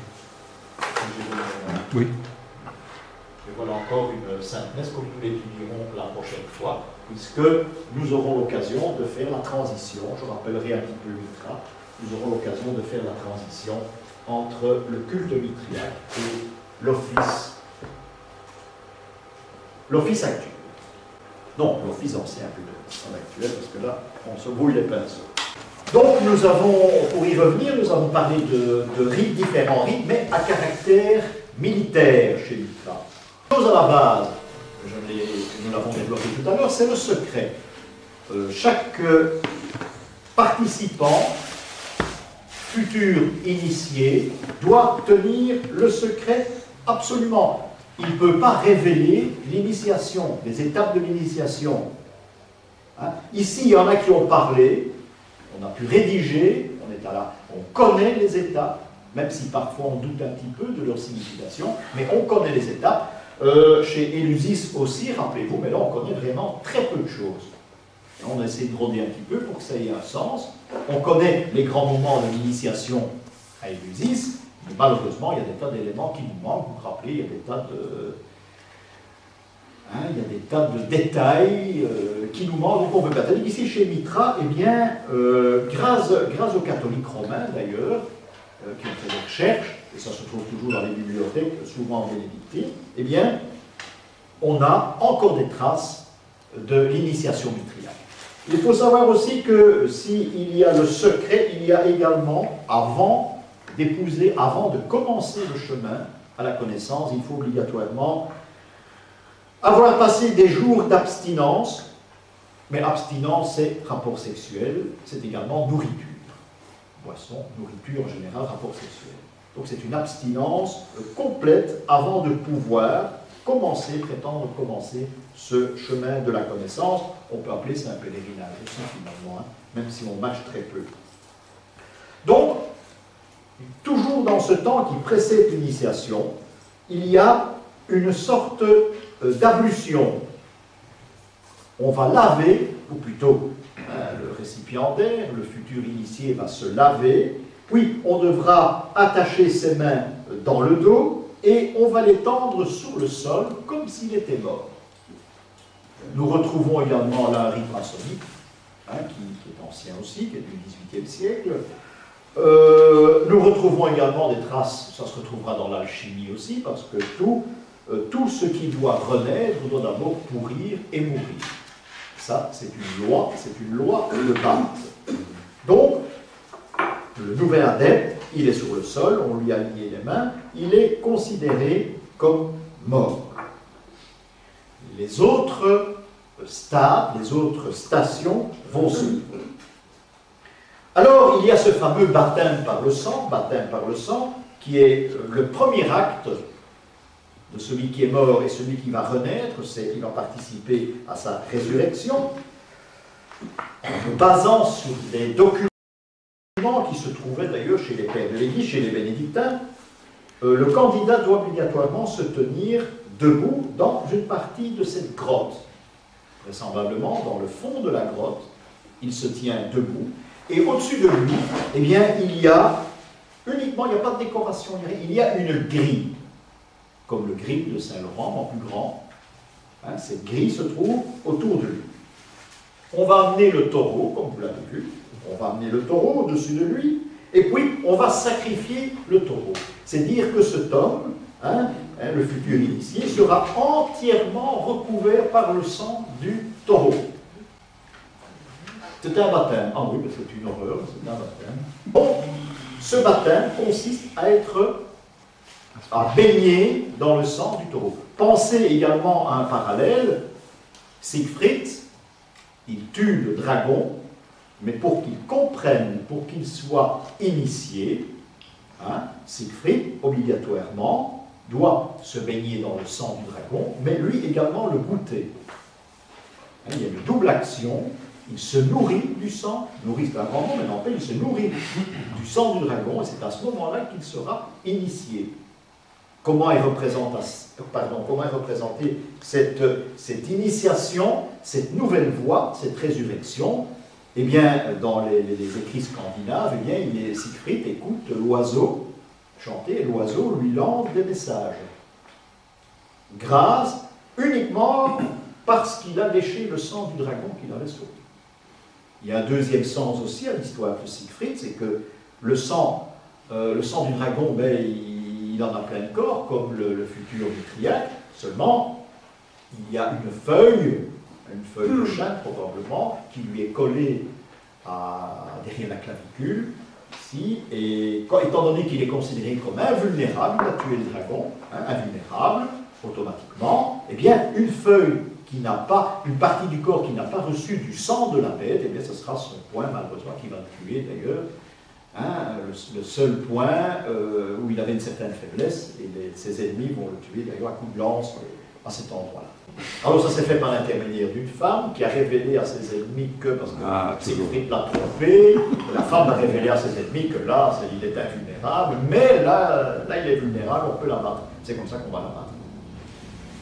oui. Et voilà encore une sainte messe comme nous l'étudierons la prochaine fois, puisque nous aurons l'occasion de faire la transition, je rappellerai un petit peu Mitra, nous aurons l'occasion de faire la transition entre le culte mitriaque et l'office l'office actuel. Non, l'office ancien plutôt, actuel, parce que là, on se brouille les pinceaux. Donc nous avons, pour y revenir, nous avons parlé de, rites, différents rites, mais à caractère militaire chez Mitra. Chose à la base, je nous l'avons développé tout à l'heure, c'est le secret. Euh, chaque participant, futur initié, doit tenir le secret absolument. Il ne peut pas révéler l'initiation, les étapes de l'initiation. Hein? Ici, il y en a qui ont parlé, on a pu rédiger, on est à la, on connaît les étapes, même si parfois on doute un petit peu de leur signification, mais on connaît les étapes. Euh, chez Élusis aussi, rappelez-vous, mais là on connaît vraiment très peu de choses. On a essayé de broder un petit peu pour que ça ait un sens. On connaît les grands moments de l'initiation à Élusis, malheureusement, il y a des tas d'éléments qui nous manquent. Vous vous rappelez, il y a des tas de, Hein, il y a des tas de détails euh, qui nous manquent, donc on peut pas. Tandis qu'ici, chez Mitra, eh bien, euh, grâce, grâce aux catholiques romains d'ailleurs, euh, qui ont fait des recherches, et ça se trouve toujours dans les bibliothèques, souvent en bénédictine, eh bien, on a encore des traces de l'initiation mitriaque. Il faut savoir aussi que s'il y a le secret, il y a également, avant d'épouser, avant de commencer le chemin à la connaissance, il faut obligatoirement avoir passé des jours d'abstinence, mais abstinence c'est rapport sexuel, c'est également nourriture. Boisson, nourriture en général, rapport sexuel. Donc c'est une abstinence complète avant de pouvoir commencer, prétendre commencer ce chemin de la connaissance. On peut appeler ça un pèlerinage aussi finalement, hein, même si on marche très peu. Donc, toujours dans ce temps qui précède l'initiation, il y a une sorte euh, d'ablution. On va laver, ou plutôt hein, le récipiendaire, le futur initié va se laver, puis on devra attacher ses mains dans le dos et on va les tendre sur le sol comme s'il était mort. Nous retrouvons également la rite maçonnique, hein, qui, est ancien aussi, qui est du XVIIIe siècle. Euh, nous retrouvons également des traces, ça se retrouvera dans l'alchimie aussi, parce que tout euh, tout ce qui doit renaître doit d'abord pourrir et mourir. Ça, c'est une loi, c'est une loi de base. Donc, le nouvel adepte, il est sur le sol, on lui a lié les mains, il est considéré comme mort. Les autres stades, les autres stations vont suivre. Alors, il y a ce fameux baptême par le sang, baptême par le sang, qui est le premier acte de celui qui est mort et celui qui va renaître, c'est qui va participer à sa résurrection, basant sur des documents qui se trouvaient d'ailleurs chez les pères de l'Église, chez les bénédictins, euh, le candidat doit obligatoirement se tenir debout dans une partie de cette grotte. Vraisemblablement, dans le fond de la grotte, il se tient debout, et au-dessus de lui, eh bien, il y a uniquement, il n'y a pas de décoration, il y a une grille, comme le gris de Saint-Laurent, en plus grand. Hein, cette grille se trouve autour de lui. On va amener le taureau, comme vous l'avez vu, on va amener le taureau au-dessus de lui, et puis on va sacrifier le taureau. C'est dire que cet homme, hein, hein, le futur initié, sera entièrement recouvert par le sang du taureau. C'est un baptême. Ah oui, c'est une horreur, c'est un baptême. Bon, ce baptême consiste à être, à baigner dans le sang du taureau. Pensez également à un parallèle. Siegfried, il tue le dragon, mais pour qu'il comprenne, pour qu'il soit initié, hein, Siegfried, obligatoirement, doit se baigner dans le sang du dragon, mais lui également le goûter. Hein, il y a une double action il se nourrit du sang, nourrit c'est un grand mot, mais en fait, il se nourrit du sang du dragon, et c'est à ce moment-là qu'il sera initié. Comment est, représentée cette, initiation, cette nouvelle voie, cette résurrection? Eh bien, dans les, écrits scandinaves, eh bien, il est, Siegfried écoute l'oiseau chanter, l'oiseau lui lance des messages. Grâce uniquement parce qu'il a léché le sang du dragon qu'il avait sauvé. Il y a un deuxième sens aussi à l'histoire de Siegfried, c'est que le sang, euh, le sang du dragon, ben, il, en a plein de corps, comme le, futur Mitriac, seulement il y a une feuille, une feuille de chêne probablement, qui lui est collée à, derrière la clavicule, ici, et étant donné qu'il est considéré comme invulnérable, il a tué le dragon, hein, invulnérable, automatiquement, eh bien, une feuille qui n'a pas, une partie du corps qui n'a pas reçu du sang de la bête, eh bien ce sera son point, malheureusement, qui va le tuer d'ailleurs. Hein, le, seul point euh, où il avait une certaine faiblesse, et ses ennemis vont le tuer d'ailleurs à coup de lance à cet endroit-là. Alors ça s'est fait par l'intermédiaire d'une femme qui a révélé à ses ennemis que, parce que ah, Siegfried l'a trompé, la femme a révélé à ses ennemis que là, il est invulnérable, mais là, là il est vulnérable, on peut l'abattre. C'est comme ça qu'on va l'abattre.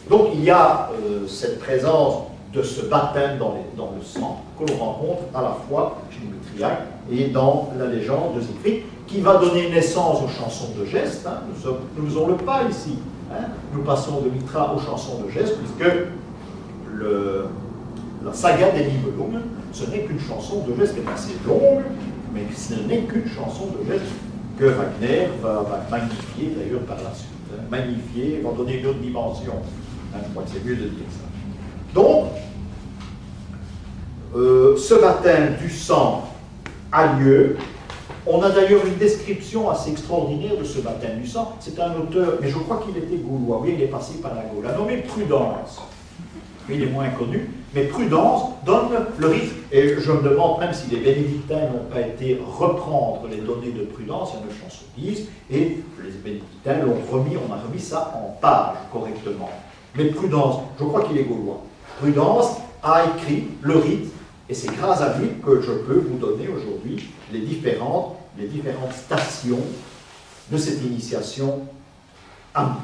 Donc il y a euh, cette présence de ce baptême dans, le sang que l'on rencontre à la fois chez Dimitriac et dans la légende de Siegfried, qui va donner naissance aux chansons de gestes. Hein. Nous, faisons le pas ici. Hein. Nous passons de Mitra aux chansons de gestes, puisque la saga des Nibelungen, ce n'est qu'une chanson de gestes qui est assez longue, mais ce n'est qu'une chanson de gestes que Wagner va, magnifier d'ailleurs par la suite. Hein. Magnifier, va donner une autre dimension c'est mieux de dire ça. Donc, euh, ce baptême du sang a lieu. On a d'ailleurs une description assez extraordinaire de ce baptême du sang. C'est un auteur, mais je crois qu'il était gaulois. Oui, il est passé par la Gaule. A nommé Prudence. Il est moins connu, mais Prudence donne le rythme. Et je me demande même si les bénédictins n'ont pas été reprendre les données de Prudence, il y en a chanson 10, et les bénédictins l'ont remis, on a remis ça en page correctement. Mais Prudence, je crois qu'il est gaulois, Prudence a écrit le rite, et c'est grâce à lui que je peux vous donner aujourd'hui les différentes, stations de cette initiation à.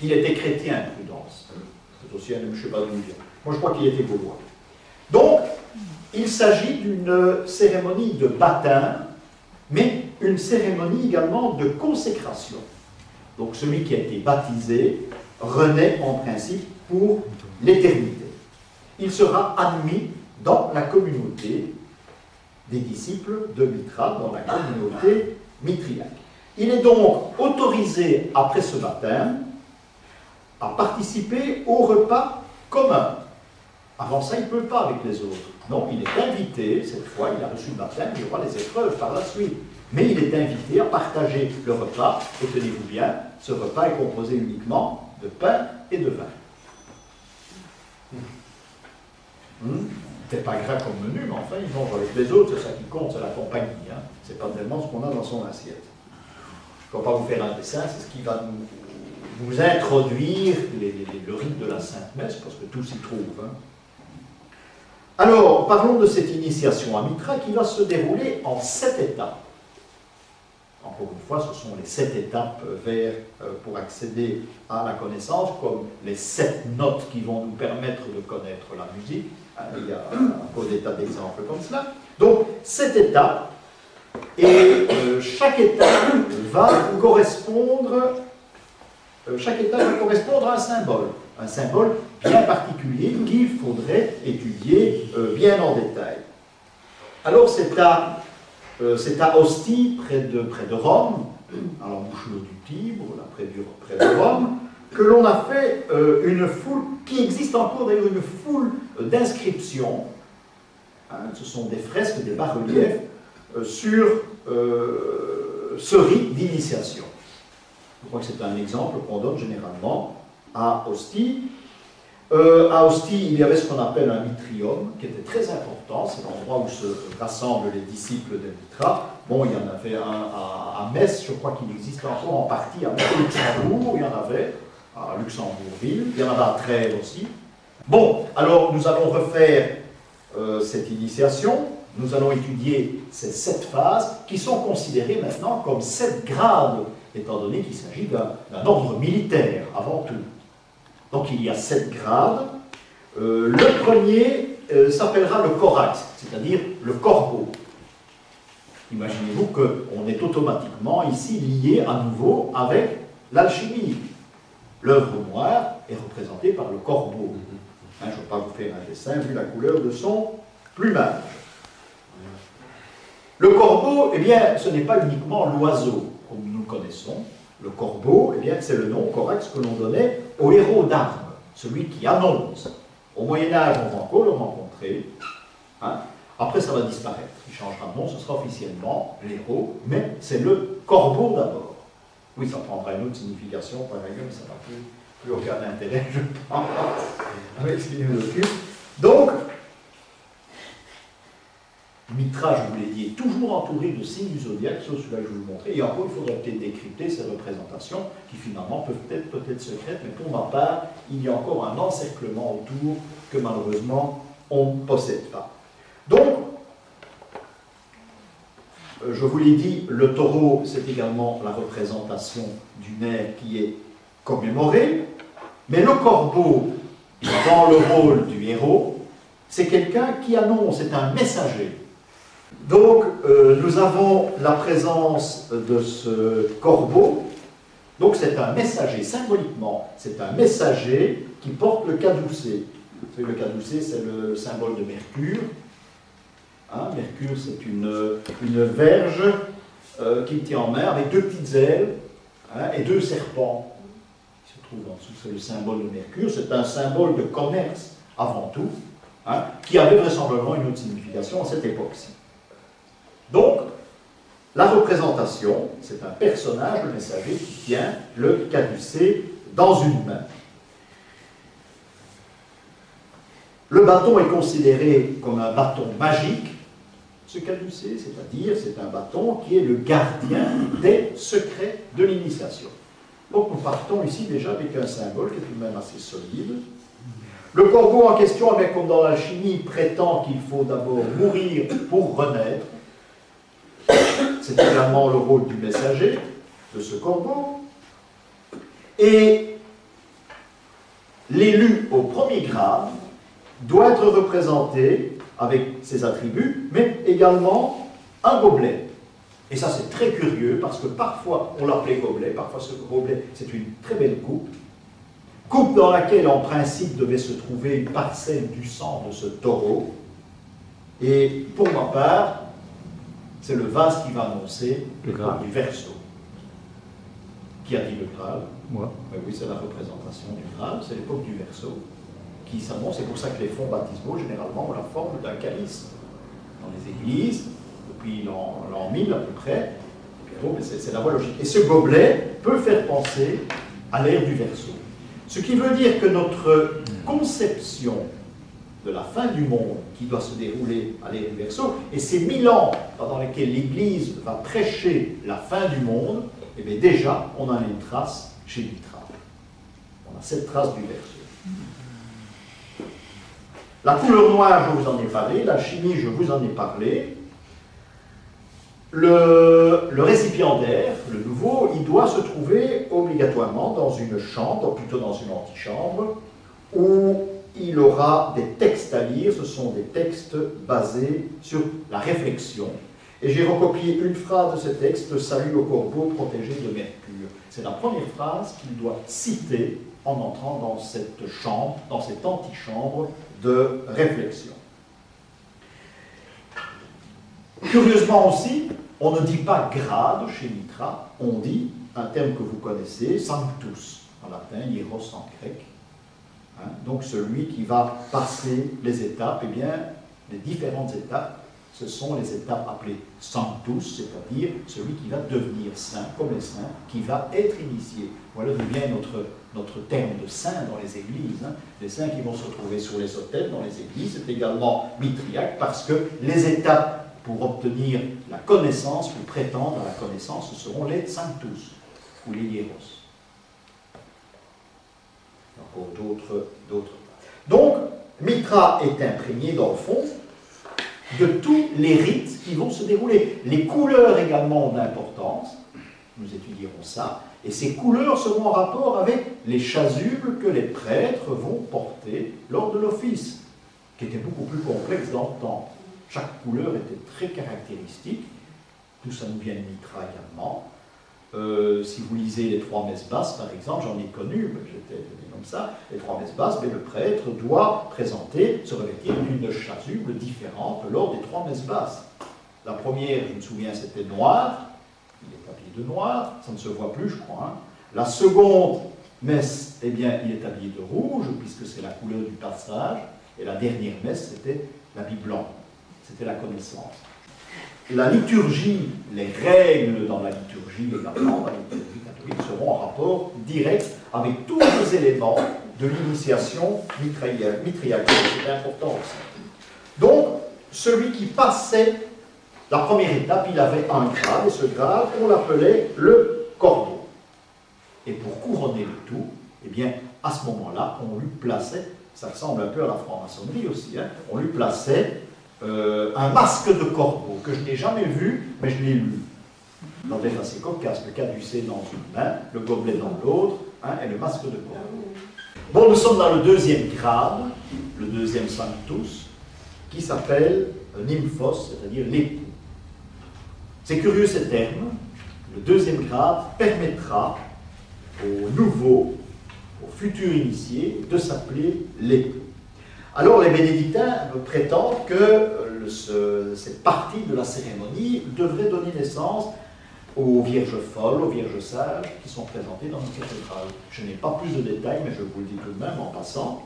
Il était chrétien, Prudence. C'est aussi un je ne sais. Moi, je crois qu'il était gaulois. Donc, il s'agit d'une cérémonie de baptême, mais une cérémonie également de consécration. Donc, celui qui a été baptisé renaît en principe pour l'éternité. Il sera admis dans la communauté des disciples de Mitra, dans la communauté mitriaque. Il est donc autorisé, après ce baptême, à participer au repas commun. Avant ça, il ne peut pas avec les autres. Non, il est invité, cette fois, il a reçu le baptême, il y aura les épreuves par la suite. Mais il est invité à partager le repas, et tenez-vous bien, ce repas est composé uniquement de pain et de vin. Hmm? C'est pas gras comme menu, mais enfin, ils mangent avec les autres, c'est ça qui compte, c'est la compagnie. Hein. C'est pas tellement ce qu'on a dans son assiette. Je ne vais pas vous faire un dessin, c'est ce qui va vous introduire le rite de la Sainte Messe, parce que tout s'y trouve. Hein. Alors, parlons de cette initiation à Mitra qui va se dérouler en sept étapes. Encore une fois, ce sont les sept étapes vers, euh, pour accéder à la connaissance, comme les sept notes qui vont nous permettre de connaître la musique. Hein, il y a peu des tas d'exemples comme cela. Donc, sept étapes, et euh, chaque étape va correspondre, euh, chaque étape va correspondre à un symbole, un symbole bien particulier qu'il faudrait étudier bien en détail. Alors, c'est à euh, c'est à Ostie, près de, près de Rome, à l'embouchure du Tibre, près, près de Rome, que l'on a fait euh, une foule, qui existe encore d'ailleurs, une foule d'inscriptions. Hein, ce sont des fresques, des bas-reliefs euh, sur ce rite d'initiation. Je crois que c'est un exemple qu'on donne généralement à Ostie. Euh, à Ostie, il y avait ce qu'on appelle un mitrium, qui était très important. C'est l'endroit où se rassemblent les disciples de Mitra. Bon, il y en avait un à, Metz, je crois qu'il existe encore en partie à Luxembourg, il y en avait à Luxembourgville, il y en avait à Trèves aussi. Bon, alors nous allons refaire euh, cette initiation. Nous allons étudier ces sept phases qui sont considérées maintenant comme sept grades, étant donné qu'il s'agit d'un ordre militaire avant tout. Donc il y a sept grades. Euh, le premier euh, s'appellera le corax, c'est-à-dire le corbeau. Imaginez-vous qu'on est automatiquement ici lié à nouveau avec l'alchimie. L'œuvre noire est représentée par le corbeau. Hein, je ne vais pas vous faire un dessin vu la couleur de son plumage. Le corbeau, eh bien, ce n'est pas uniquement l'oiseau, comme nous le connaissons. Le corbeau, eh bien, c'est le nom corax que l'on donnait au héros d'armes, celui qui annonce. Au Moyen-Âge, on va encore le rencontrer. Hein. Après, ça va disparaître. Il changera de nom, ce sera officiellement l'héros, mais c'est le corbeau d'abord. Oui, ça prendra une autre signification par ailleurs, mais ça n'a plus, plus, aucun intérêt, je pense, avec ce qui nous occupe. Donc, Mitra, je vous l'ai dit, est toujours entouré de signes du zodiaque, sauf celui-là que je vous montrer. Et encore, il faudrait peut-être décrypter ces représentations, qui finalement peuvent être peut-être secrètes, mais pour ma part, il y a encore un encerclement autour que malheureusement on ne possède pas. Donc, euh, je vous l'ai dit, le taureau, c'est également la représentation du nerf qui est commémoré, mais le corbeau, dans le rôle du héros, c'est quelqu'un qui annonce, c'est un messager. Donc, euh, nous avons la présence de ce corbeau. Donc, c'est un messager, symboliquement, c'est un messager qui porte le caducé. Le caducé, c'est le symbole de Mercure. Hein, Mercure, c'est une, verge euh, qui tient en main avec deux petites ailes hein, et deux serpents qui se trouvent en dessous. C'est le symbole de Mercure. C'est un symbole de commerce avant tout, hein, qui avait vraisemblablement une autre signification à cette époque-ci. Donc, la représentation, c'est un personnage, le messager, qui tient le caducé dans une main. Le bâton est considéré comme un bâton magique. Ce caducé, c'est-à-dire, c'est un bâton qui est le gardien des secrets de l'initiation. Donc nous partons ici déjà avec un symbole qui est tout de même assez solide. Le corbeau en question, eh comme dans l'alchimie, prétend qu'il faut d'abord mourir pour renaître. C'est également le rôle du messager, de ce corbeau. Et l'élu au premier grade doit être représenté avec ses attributs, mais également un gobelet. Et ça, c'est très curieux parce que parfois on l'appelait gobelet, parfois ce gobelet, c'est une très belle coupe. Coupe dans laquelle, en principe, devait se trouver une parcelle du sang de ce taureau. Et pour ma part, c'est le vase qui va annoncer le Graal du verso. Qui a dit le Graal Moi. oui, c'est la représentation du Graal, c'est l'époque du verso qui s'annonce. C'est pour ça que les fonds baptismaux, généralement, ont la forme d'un calice. Dans les églises, depuis l'an 1000 à peu près, c'est la voie logique. Et ce gobelet peut faire penser à l'ère du verso. Ce qui veut dire que notre conception de la fin du monde qui doit se dérouler à Verseau, et ces mille ans pendant lesquels l'Église va prêcher la fin du monde, eh bien déjà, on en a une trace chez Mitra. On a cette trace du verso. La couleur noire, je vous en ai parlé. La chimie, je vous en ai parlé. Le, le, récipiendaire, le nouveau, il doit se trouver obligatoirement dans une chambre, plutôt dans une antichambre, où il aura des textes à lire. Ce sont des textes basés sur la réflexion. Et j'ai recopié une phrase de ce texte, Salut au corbeau protégé de Mercure. C'est la première phrase qu'il doit citer en entrant dans cette chambre, dans cette antichambre de réflexion. Curieusement aussi, on ne dit pas grade chez Mitra, on dit un terme que vous connaissez, sanctus, en latin, hieros en grec. Hein, donc celui qui va passer les étapes, eh bien, les différentes étapes, ce sont les étapes appelées sanctus, c'est-à-dire celui qui va devenir saint, comme les saints, qui va être initié. Voilà d'où vient notre, notre terme de saint dans les églises. Hein. Les saints qui vont se retrouver sur les autels dans les églises, c'est également mitriaque parce que les étapes pour obtenir la connaissance, pour prétendre à la connaissance, ce seront les sanctus ou les hieros. Encore d'autres. Donc, Mitra est imprégné dans le fond de tous les rites qui vont se dérouler. Les couleurs également ont d'importance, nous étudierons ça, et ces couleurs seront en rapport avec les chasubles que les prêtres vont porter lors de l'office, qui était beaucoup plus complexe dans le temps. Chaque couleur était très caractéristique. Tout ça nous vient de Mitra également. Euh, si vous lisez les trois messes basses, par exemple, j'en ai connu, j'étais comme ça, les trois messes basses, mais le prêtre doit présenter, se revêtir d'une chasuble différente lors des trois messes basses. La première, je me souviens, c'était noir, il est habillé de noir, ça ne se voit plus, je crois. Hein. La seconde messe, eh bien, il est habillé de rouge, puisque c'est la couleur du passage, et la dernière messe, c'était l'habit blanc c'était la connaissance. La liturgie, les règles dans la liturgie également, la liturgie catholique, seront en rapport direct avec tous les éléments de l'initiation mitriaque. C'est important aussi. Donc, celui qui passait la première étape, il avait un grade, et ce grade, on l'appelait le corbeau. Et pour couronner le tout, eh bien, à ce moment-là, on lui plaçait, ça ressemble un peu à la franc-maçonnerie aussi, hein, on lui plaçait euh, un masque de corbeau que je n'ai jamais vu, mais je l'ai lu. Des assez cocasse, le caducé dans une main, le gobelet dans l'autre, hein, et le masque de corbeau. Bon, nous sommes dans le deuxième grade, le deuxième sanctus, qui s'appelle nymphos, c'est-à-dire l'époux. C'est curieux ce terme. Le deuxième grade permettra aux nouveaux, aux futurs initiés, de s'appeler l'époux. Alors les bénédictins prétendent que cette partie de la cérémonie devrait donner naissance aux vierges folles, aux vierges sages qui sont présentées dans une cathédrale. Je n'ai pas plus de détails, mais je vous le dis tout de même en passant.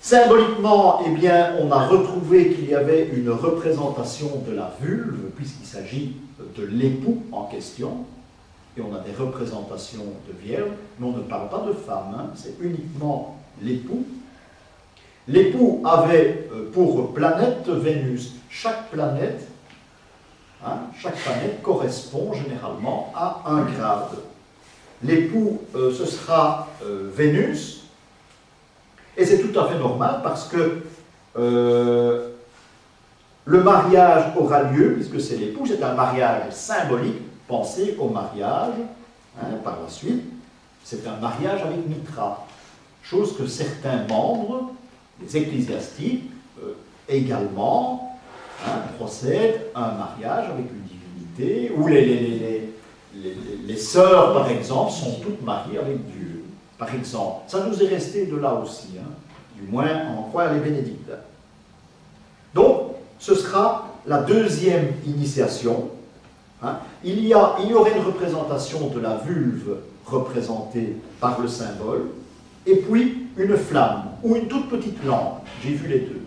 Symboliquement, eh bien, on a retrouvé qu'il y avait une représentation de la vulve, puisqu'il s'agit de l'époux en question, et on a des représentations de vierges, mais on ne parle pas de femmes, hein. c'est uniquement l'époux L'époux avait euh, pour planète Vénus. Chaque planète, hein, chaque planète correspond généralement à un grade. L'époux, euh, ce sera euh, Vénus, et c'est tout à fait normal parce que le mariage aura lieu, puisque c'est l'époux, c'est un mariage symbolique. Pensez au mariage hein, par la suite. C'est un mariage avec Mitra, chose que certains membres les ecclésiastiques euh, également procèdent à un mariage avec une divinité, où les, les, les, les, sœurs, par exemple, sont toutes mariées avec Dieu. Par exemple, ça nous est resté de là aussi, hein, du moins en croire les bénédictins. Donc, ce sera la deuxième initiation. Hein. Il, y a, il y aurait une représentation de la vulve représentée par le symbole, et puis une flamme ou une toute petite lampe. J'ai vu les deux.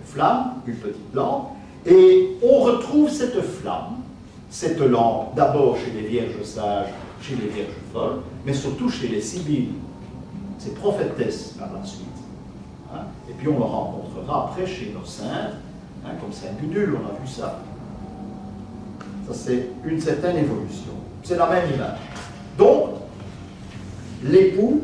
Une flamme, une petite lampe, et on retrouve cette flamme, cette lampe, d'abord chez les vierges sages, chez les vierges folles, mais surtout chez les sibylles, ces prophétesses par la suite. Hein. Et puis on le rencontrera après chez nos saintes, hein, comme Saint Gudule, on a vu ça. Ça c'est une certaine évolution. C'est la même image. Donc, l'époux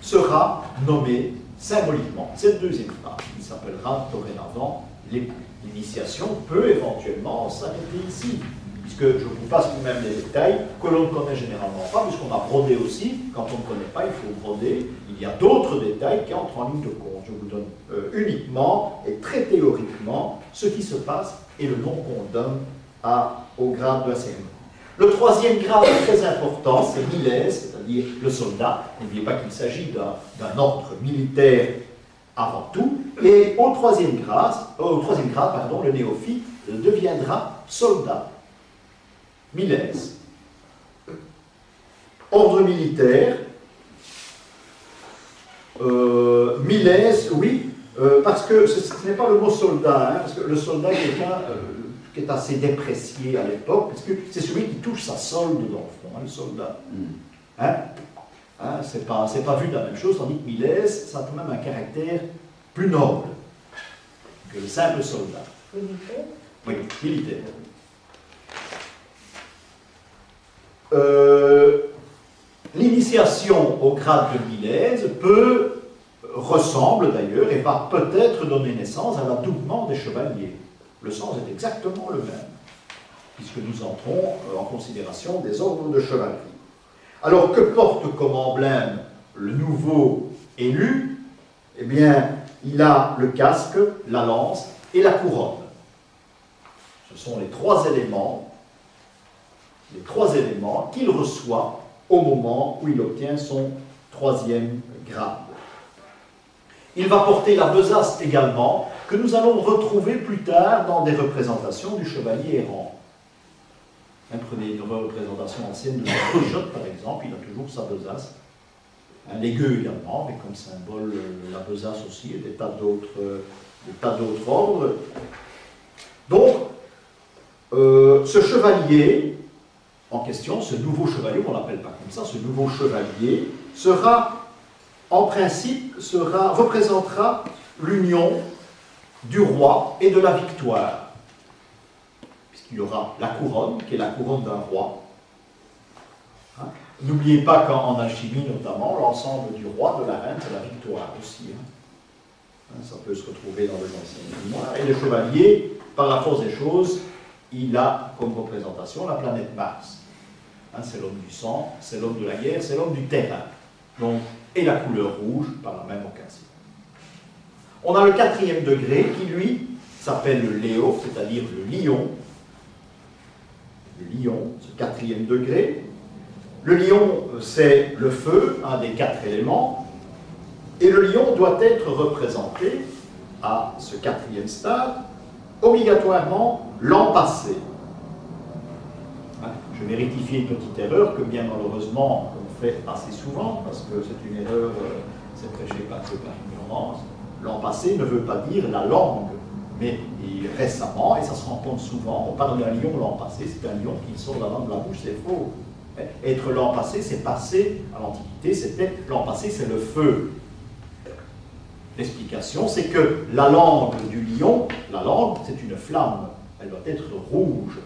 sera nommé symboliquement. Cette deuxième phrase, il s'appellera dorénavant. L'initiation peut éventuellement s'arrêter ici, puisque je vous passe vous-même les détails que l'on ne connaît généralement pas, puisqu'on a brodé aussi. Quand on ne connaît pas, il faut broder. Il y a d'autres détails qui entrent en ligne de compte. Je vous donne euh, uniquement et très théoriquement ce qui se passe et le nom qu'on donne au grade de la. Le troisième grade très important, c'est milès, c'est-à-dire le soldat. N'oubliez pas qu'il s'agit d'un ordre militaire avant tout. Et au troisième grade, euh, au troisième grade pardon, le néophyte deviendra soldat. Milès. Ordre militaire. Euh, milès, oui, euh, parce que ce, n'est pas le mot soldat, hein, parce que le soldat est euh, qui est assez déprécié à l'époque, parce que c'est celui qui touche sa solde dans le front, hein, le soldat. Mm. Hein? Hein, c'est pas, pas vu de la même chose, tandis que Milès, ça a quand même un caractère plus noble que le simple soldat. Militaire? Oui, militaire. Euh, l'initiation au grade de Milèse peut, ressemble d'ailleurs, et va peut-être donner naissance à l'adoubement des chevaliers. Le sens est exactement le même, puisque nous entrons euh, en considération des ordres de chevalerie. Alors que porte comme emblème le nouveau élu? Eh bien, il a le casque, la lance et la couronne. Ce sont les trois éléments, les trois éléments qu'il reçoit au moment où il obtient son troisième grade. Il va porter la besace également, que nous allons retrouver plus tard dans des représentations du chevalier errant. Prenez une représentation ancienne de Quichotte, par exemple, il a toujours sa besace. Un légueux également, mais comme symbole euh, la besace aussi, et des tas d'autres euh, ordres. Donc, euh, ce chevalier en question, ce nouveau chevalier, on ne l'appelle pas comme ça, ce nouveau chevalier, sera, en principe, sera, représentera l'union du roi et de la victoire il y aura la couronne, qui est la couronne d'un roi. Hein? N'oubliez pas qu'en alchimie, notamment, l'ensemble du roi, de la reine, c'est la victoire aussi. Hein. Hein, ça peut se retrouver dans les anciens Et le chevalier, par la force des choses, il a comme représentation la planète Mars. c'est l'homme du sang, c'est l'homme de la guerre, c'est l'homme du terrain. Donc, et la couleur rouge par la même occasion. On a le quatrième degré qui, lui, s'appelle le Léo, c'est-à-dire le lion, le lion, ce quatrième degré. Le lion, c'est le feu, un des quatre éléments, et le lion doit être représenté à ce quatrième stade, obligatoirement l'an passé. Hein, je vais rectifier une petite erreur que bien malheureusement on fait assez souvent, parce que c'est une erreur, euh, c'est prêché par ignorance. L'an passé ne veut pas dire la langue mais récemment, et ça se rencontre souvent, on parle d'un lion l'an passé, c'est un lion qui sort de la langue de la bouche, c'est faux. Être l'an passé, c'est passé à l'Antiquité, c'était l'an passé, c'est le feu. L'explication, c'est que la langue du lion, la langue, c'est une flamme, elle doit être rouge.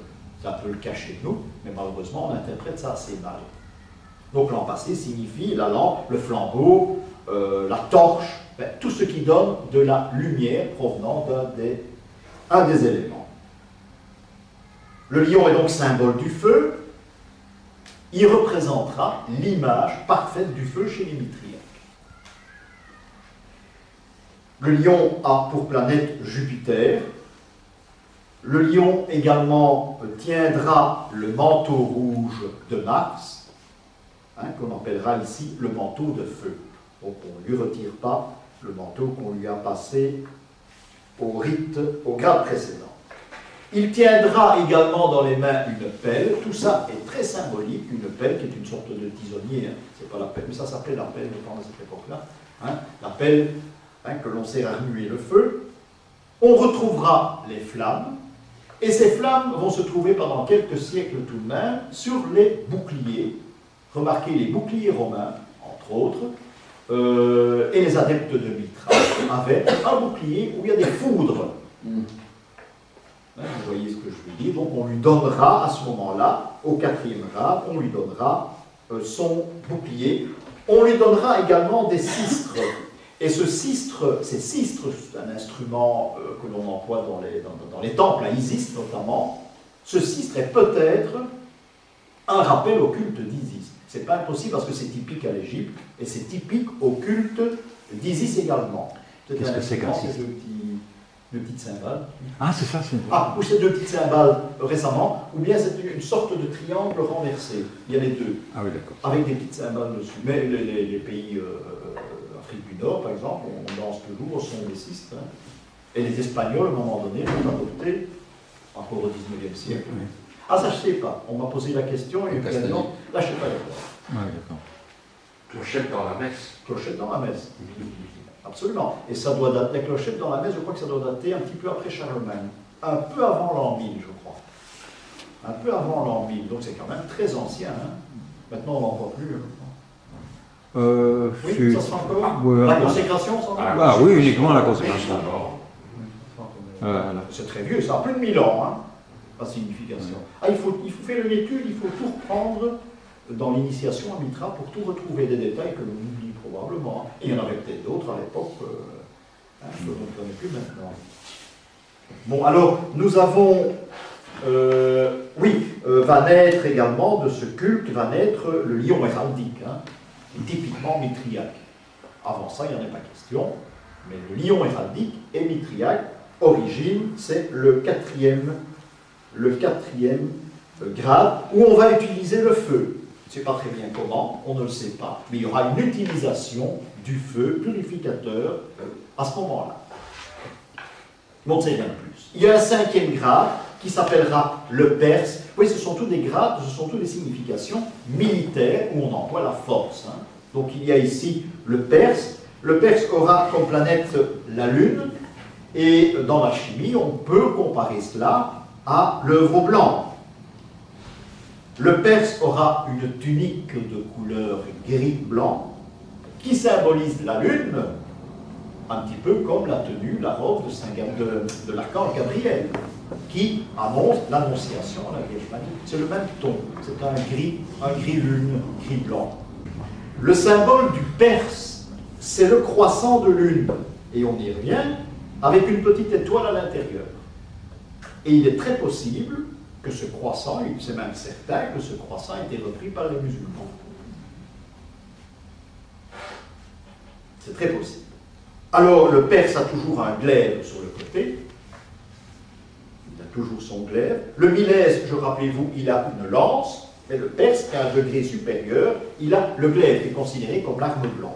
Ça peut le cacher nous, mais malheureusement, on interprète ça assez mal. Donc l'an passé signifie la lampe, le flambeau, euh, la torche, ben, tout ce qui donne de la lumière provenant d'un des, éléments. Le lion est donc symbole du feu. Il représentera l'image parfaite du feu chez les mitriaques. Le lion a pour planète Jupiter. Le lion également tiendra le manteau rouge de Mars, hein, qu'on appellera ici le manteau de feu. On ne lui retire pas le manteau qu'on lui a passé au rite, au grade précédent. Il tiendra également dans les mains une pelle, tout ça est très symbolique, une pelle qui est une sorte de tisonnier, hein. c'est pas la pelle, mais ça s'appelait la pelle, à cette époque-là, hein. la pelle hein, que l'on sert à remuer le feu. On retrouvera les flammes, et ces flammes vont se trouver pendant quelques siècles tout de même sur les boucliers. Remarquez les boucliers romains, entre autres, euh, et les adeptes de Mitra avaient un bouclier où il y a des foudres. Hein, vous voyez ce que je veux dire. Donc on lui donnera à ce moment-là, au quatrième grade, on lui donnera euh, son bouclier On lui donnera également des cistres. Et ce cistre, ces cistres, c'est un instrument euh, que l'on emploie dans les, dans, les temples, à Isis notamment. Ce cistre est peut-être un rappel au culte d'Isis. C'est pas impossible parce que c'est typique à l'Égypte et c'est typique au culte d'Isis également. Qu'est-ce que c'est qu'un cistre deux petites cymbales. Ah, c'est ça, c'est Ah, ou c'est deux petites cymbales récemment, ou bien c'est une sorte de triangle renversé. Il y a les deux. Ah oui, d'accord. Avec des petites cymbales dessus. Mais les, pays euh, Afrique du Nord, par exemple, on danse toujours au son des cistes. Hein. Et les Espagnols, à un moment donné, l'ont adopté, encore au 19e siècle. Ah, ça, je ne sais pas. On m'a posé la question et non, là, je ne sais pas Ah, d'accord. Clochette dans la messe. Clochette dans la messe. Absolument. Et ça doit dater, la clochette dans la messe, je crois que ça doit dater un petit peu après Charlemagne. Un peu avant l'an 1000, je crois. Un peu avant l'an 1000. Donc c'est quand même très ancien. Hein. Maintenant, on n'en voit plus. Euh, oui, ça se fait encore La consécration, ça ah, ah, oui, uniquement la consécration. C'est très vieux, ça a plus de 1000 ans, hein, la signification. Ah, il faut, il faut faire une étude, il faut tout reprendre dans l'initiation à Mitra pour tout retrouver des détails que l'on oublie probablement. Il y en avait peut-être d'autres à l'époque euh, hein, que l'on ne plus maintenant. Bon, alors, nous avons, euh, oui, euh, va naître également de ce culte, va naître le lion héraldique, hein, typiquement mitriaque. Avant ça, il n'y en a pas question, mais le lion héraldique et mitriaque, origine, c'est le quatrième, le quatrième grade où on va utiliser le feu ne sais pas très bien comment, on ne le sait pas, mais il y aura une utilisation du feu purificateur euh, à ce moment-là. On ne sait rien de plus. Il y a un cinquième grade qui s'appellera le Perse. Oui, ce sont tous des grades, ce sont toutes des significations militaires où on emploie la force. Hein. Donc il y a ici le Perse. Le Perse aura comme planète la Lune, et dans la chimie, on peut comparer cela à l'œuvre blanc. Le Perse aura une tunique de couleur gris-blanc qui symbolise la lune, un petit peu comme la tenue, la robe de, de, de l'archange Gabriel, qui annonce l'annonciation à la Vierge. C'est le même ton, c'est un gris, un gris-lune, gris-blanc. Le symbole du Perse, c'est le croissant de lune, et on y revient, avec une petite étoile à l'intérieur. Et il est très possible que ce croissant, c'est même certain que ce croissant a été repris par les musulmans. C'est très possible. Alors, le Perse a toujours un glaive sur le côté. Il a toujours son glaive. Le Milèse, je rappelez-vous, il a une lance. Mais le Perse, qui a un degré supérieur, il a le glaive, qui est considéré comme l'arme blanche.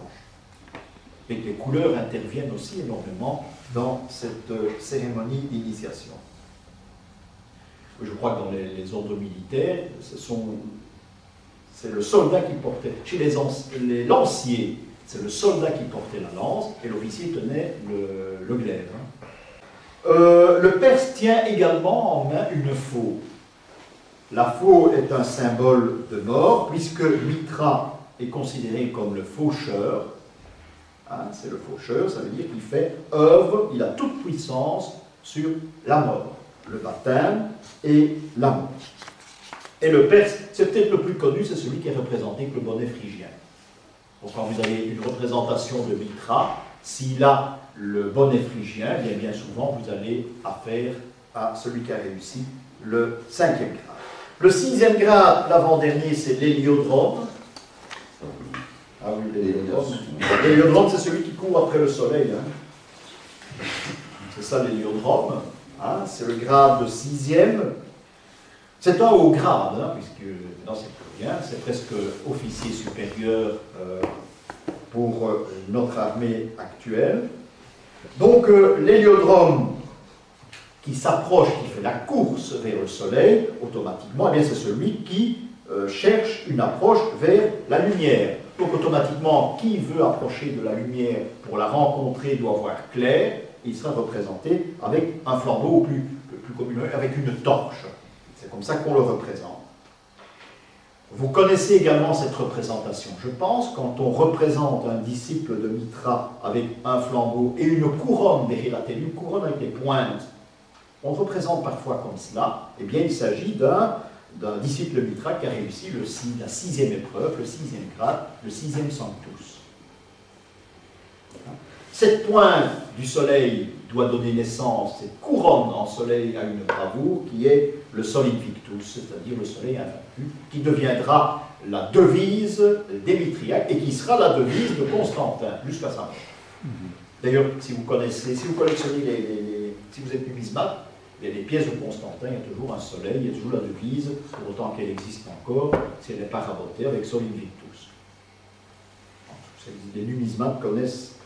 Et les couleurs interviennent aussi énormément dans cette euh, cérémonie d'initiation je crois que dans les, ordres militaires, c'est le soldat qui portait. Chez les, lanciers, c'est le soldat qui portait la lance et l'officier tenait le, glaive. Hein. Euh, le Perse tient également en main une faux. La faux est un symbole de mort, puisque Mitra est considéré comme le faucheur. Hein, c'est le faucheur, ça veut dire qu'il fait œuvre, il a toute puissance sur la mort le baptême et l'amour. Et le Perse, c'est peut-être le plus connu, c'est celui qui est représenté avec le bonnet phrygien. Donc quand vous avez une représentation de Mitra, s'il a le bonnet phrygien, bien, bien souvent vous allez affaire à celui qui a réussi le cinquième grade. Le sixième grade, l'avant-dernier, c'est l'héliodrome. Ah oui, l'héliodrome. L'héliodrome, c'est celui qui court après le soleil. Hein. C'est ça l'héliodrome. Hein, c'est le grade de sixième. C'est un haut grade, hein, puisque rien, c'est presque officier supérieur euh, pour euh, notre armée actuelle. Donc euh, l'héliodrome qui s'approche, qui fait la course vers le Soleil, automatiquement, eh c'est celui qui cherche une approche vers la lumière. Donc automatiquement, qui veut approcher de la lumière pour la rencontrer doit voir clair, il sera représenté avec un flambeau, plus, plus communément avec une torche. C'est comme ça qu'on le représente. Vous connaissez également cette représentation. Je pense, quand on représente un disciple de Mitra avec un flambeau et une couronne derrière la tête, une couronne avec des pointes, on représente parfois comme cela, eh bien il s'agit d'un disciple Mitra qui a réussi la sixième épreuve, le sixième grade, le sixième sanctus. Cette pointe du soleil doit donner naissance, cette couronne en soleil à une bravoure qui est le sol invictus, c'est-à-dire le soleil invaincu, qui deviendra la devise d'Émitriaque et qui sera la devise de Constantin jusqu'à sa mort. D'ailleurs, si vous connaissez, si vous collectionnez les, si vous êtes numismate, il y a des pièces de Constantin, il y a toujours un soleil, il y a toujours la devise, pour autant qu'elle existe encore, n'est pas rabotée avec Sol Invictus. Les numismates connaissent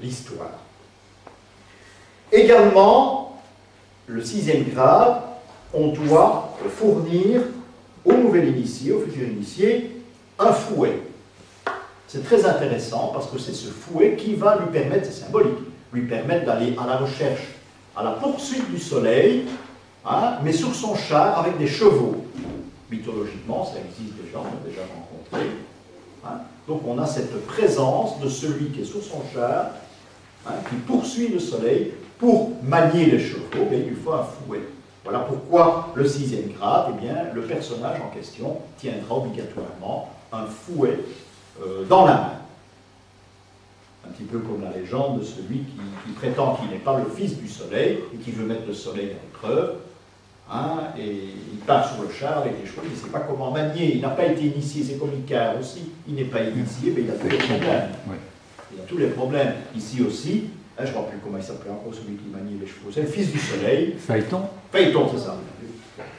l'histoire. Également, le sixième grade, on doit fournir au nouvel initié, au futur initié, un fouet. C'est très intéressant parce que c'est ce fouet qui va lui permettre, c'est symbolique, lui permettre d'aller à la recherche, à la poursuite du soleil, hein, mais sur son char avec des chevaux. Mythologiquement, ça existe déjà, on l'a déjà rencontré. Donc on a cette présence de celui qui est sur son char, hein, qui poursuit le soleil. Pour manier les chevaux, mais il faut un fouet. Voilà pourquoi le sixième grade, eh bien, le personnage en question tiendra obligatoirement un fouet euh, dans la main. Un petit peu comme la légende de celui qui, prétend qu'il n'est pas le fils du soleil et qui veut mettre le soleil à l'épreuve. Hein, et il part sur le char avec les chevaux, il ne sait pas comment manier, il n'a pas été initié, c'est comme Icar aussi, il n'est pas initié, mais il a tous les problèmes. Il a tous les problèmes. Ici aussi, je ne me rappelle plus comment il s'appelait encore celui qui maniait les chevaux, c'est le fils du soleil. Phaéton Phaéton, c'est ça.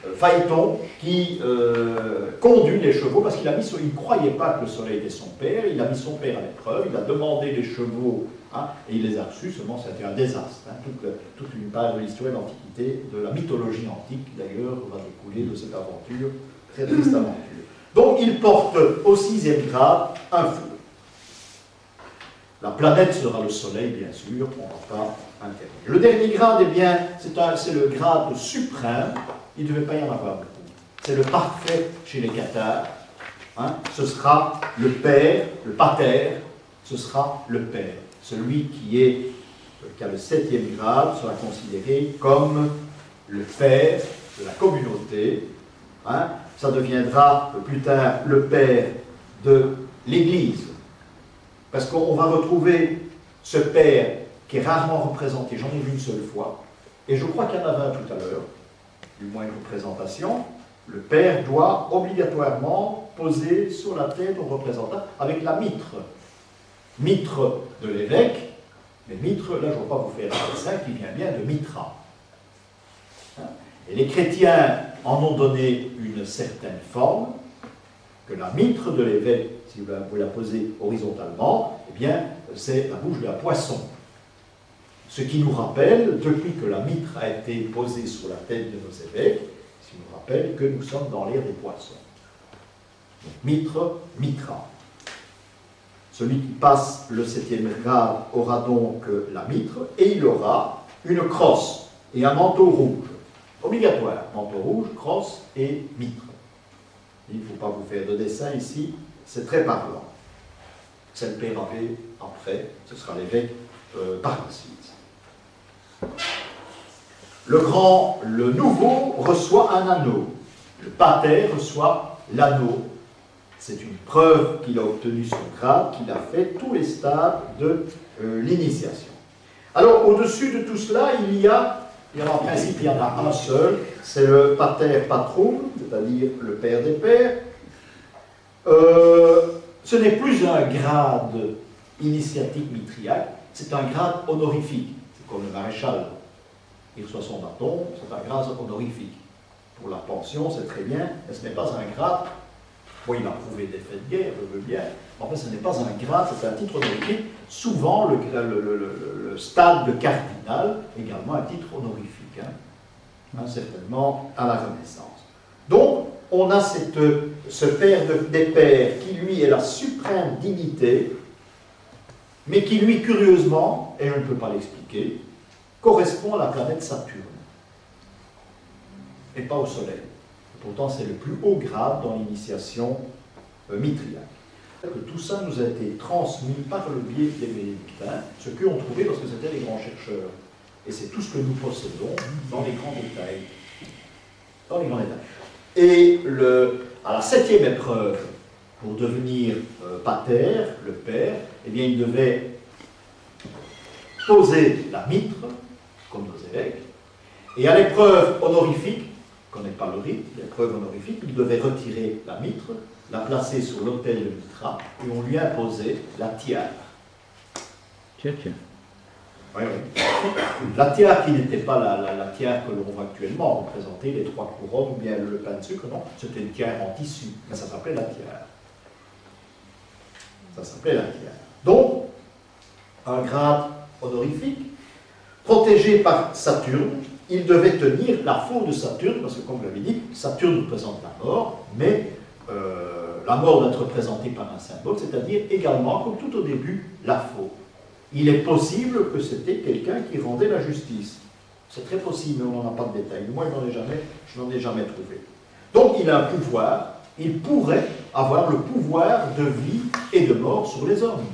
Euh, Phaéton qui euh, conduit les chevaux parce qu'il a mis, il ne croyait pas que le soleil était son père, il a mis son père à l'épreuve, il a demandé les chevaux hein, et il les a reçus, seulement c'était un désastre. Hein. toute, une page de l'histoire de l'Antiquité, de la mythologie antique d'ailleurs, va découler de cette aventure, très triste aventure. Donc il porte au sixième grade un fou. La planète sera le soleil, bien sûr, on ne va pas intervenir. Le dernier grade, eh bien, c'est le grade suprême il ne devait pas y en avoir beaucoup. C'est le parfait chez les cathares. Hein. Ce sera le père, le pater, ce sera le père. Celui qui, est, qui a le septième grade sera considéré comme le père de la communauté. Hein. Ça deviendra plus tard le père de l'Église. Parce qu'on va retrouver ce père qui est rarement représenté, j'en ai vu une seule fois, et je crois qu'il y en avait un tout à l'heure, du moins une représentation, le père doit obligatoirement poser sur la tête au représentant avec la mitre. Mitre de l'évêque, mais mitre, là je ne vais pas vous faire un dessin qui vient bien de mitra. Et les chrétiens en ont donné une certaine forme, que la mitre de l'évêque, si vous la posez horizontalement, eh bien, c'est la bouche d'un poisson. Ce qui nous rappelle, depuis que la mitre a été posée sur la tête de nos évêques, ce qui nous rappelle que nous sommes dans l'ère des poissons. mitre, mitra. Celui qui passe le septième grade aura donc la mitre et il aura une crosse et un manteau rouge. Obligatoire, manteau rouge, crosse et mitre. Il ne faut pas vous faire de dessin ici, c'est très parlant. C'est le père après, ce sera l'évêque euh, par la suite. Le grand, le nouveau, reçoit un anneau. Le pater reçoit l'anneau. C'est une preuve qu'il a obtenu son grade, qu'il a fait tous les stades de euh, l'initiation. Alors, au-dessus de tout cela, il y a, il en principe, il y en a un seul, c'est le pater patrum, c'est-à-dire le père des pères. Euh, ce n'est plus un grade initiatique mitriaque, c'est un grade honorifique comme le maréchal. Il reçoit son bâton, c'est un grade honorifique. Pour la pension, c'est très bien, mais ce n'est pas un grade. Bon, il a prouvé des faits de guerre, je veux bien. En fait, ce n'est pas un grade, c'est un titre honorifique. Souvent, le, stade de cardinal, également un titre honorifique. Hein. Hein, certainement à la Renaissance. Donc, on a ce père des pères qui, lui, est la suprême dignité mais qui lui, curieusement, et je ne peux pas l'expliquer, correspond à la planète Saturne, et pas au Soleil. Pourtant, c'est le plus haut grade dans l'initiation euh, mitriaque. Que tout ça nous a été transmis par le biais des bénédictins, ce qu'eux ont trouvé lorsque c'était les grands chercheurs. Et c'est tout ce que nous possédons dans les grands détails. Dans les grands détails. Et à la septième épreuve, pour devenir euh, pater, le père, eh bien, il devait poser la mitre, comme nos évêques, et à l'épreuve honorifique, qu'on n'est pas le rite, l'épreuve honorifique, il devait retirer la mitre, la placer sur l'autel de mitra, et on lui imposait la tiare. Tiens, tiens. Oui, oui. La tiare qui n'était pas la, la, la tiare que l'on voit actuellement, représenter les trois couronnes ou bien le pain de sucre, non, c'était une tiare en tissu, mais ça s'appelait la tiare. Ça s'appelait la tiare. Donc, un grade honorifique, protégé par Saturne, il devait tenir la faux de Saturne, parce que comme je l'avais dit, Saturne représente la mort, mais euh, la mort doit être représentée par un symbole, c'est-à-dire également, comme tout au début, la faux. Il est possible que c'était quelqu'un qui rendait la justice. C'est très possible, mais on n'en a pas de détails. Moi, je n'en ai jamais, ai jamais trouvé. Donc, il a un pouvoir. Il pourrait avoir le pouvoir de vie et de mort sur les hommes.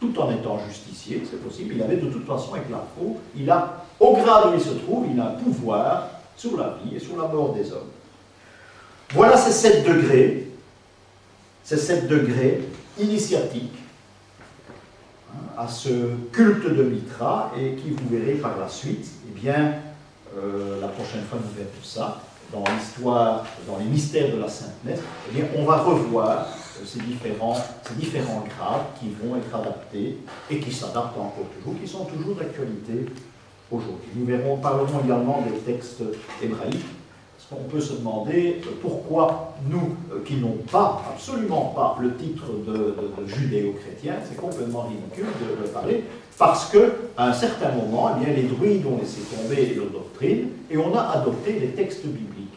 Tout en étant justicier, c'est possible. Il avait de toute façon, avec la faux, il a, au grade où il se trouve, il a un pouvoir sur la vie et sur la mort des hommes. Voilà ces sept degrés, ces sept degrés initiatiques à ce culte de Mitra et qui, vous verrez par la suite, eh bien, euh, la prochaine fois nous verrons tout ça, dans l'histoire, dans les mystères de la Sainte Messe, eh bien, on va revoir euh, ces différents, ces différents grades qui vont être adaptés et qui s'adaptent encore toujours, qui sont toujours d'actualité aujourd'hui. Nous parlerons également des textes hébraïques on peut se demander pourquoi nous, euh, qui n'ont pas, absolument pas, le titre de, de, judéo-chrétien, c'est complètement ridicule de, le parler, parce qu'à un certain moment, eh bien, les druides ont laissé tomber leur doctrine et on a adopté les textes bibliques.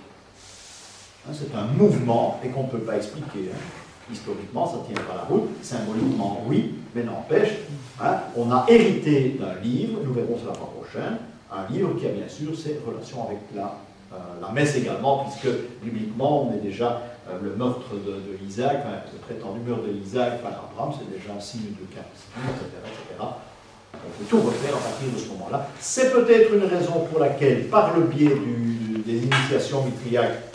Hein, c'est un mouvement et qu'on ne peut pas expliquer. Hein. Historiquement, ça ne tient pas la route, symboliquement, oui, mais n'empêche, hein, on a hérité d'un livre, nous verrons cela la fois prochaine, un livre qui a bien sûr ses relations avec la euh, la messe également, puisque bibliquement, on est déjà euh, le meurtre de, Isaac, le prétendu meurtre de Isaac par Abraham, c'est déjà un signe de charisme, etc., etc. On peut tout refaire à partir de ce moment-là. C'est peut-être une raison pour laquelle, par le biais des initiations mitriaques,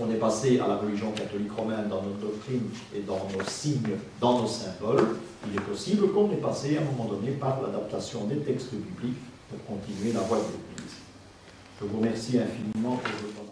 on est passé à la religion catholique romaine dans notre doctrine et dans nos signes, dans nos symboles. Il est possible qu'on ait passé à un moment donné par l'adaptation des textes bibliques pour continuer la voie de l'Église. Je vous remercie infiniment pour votre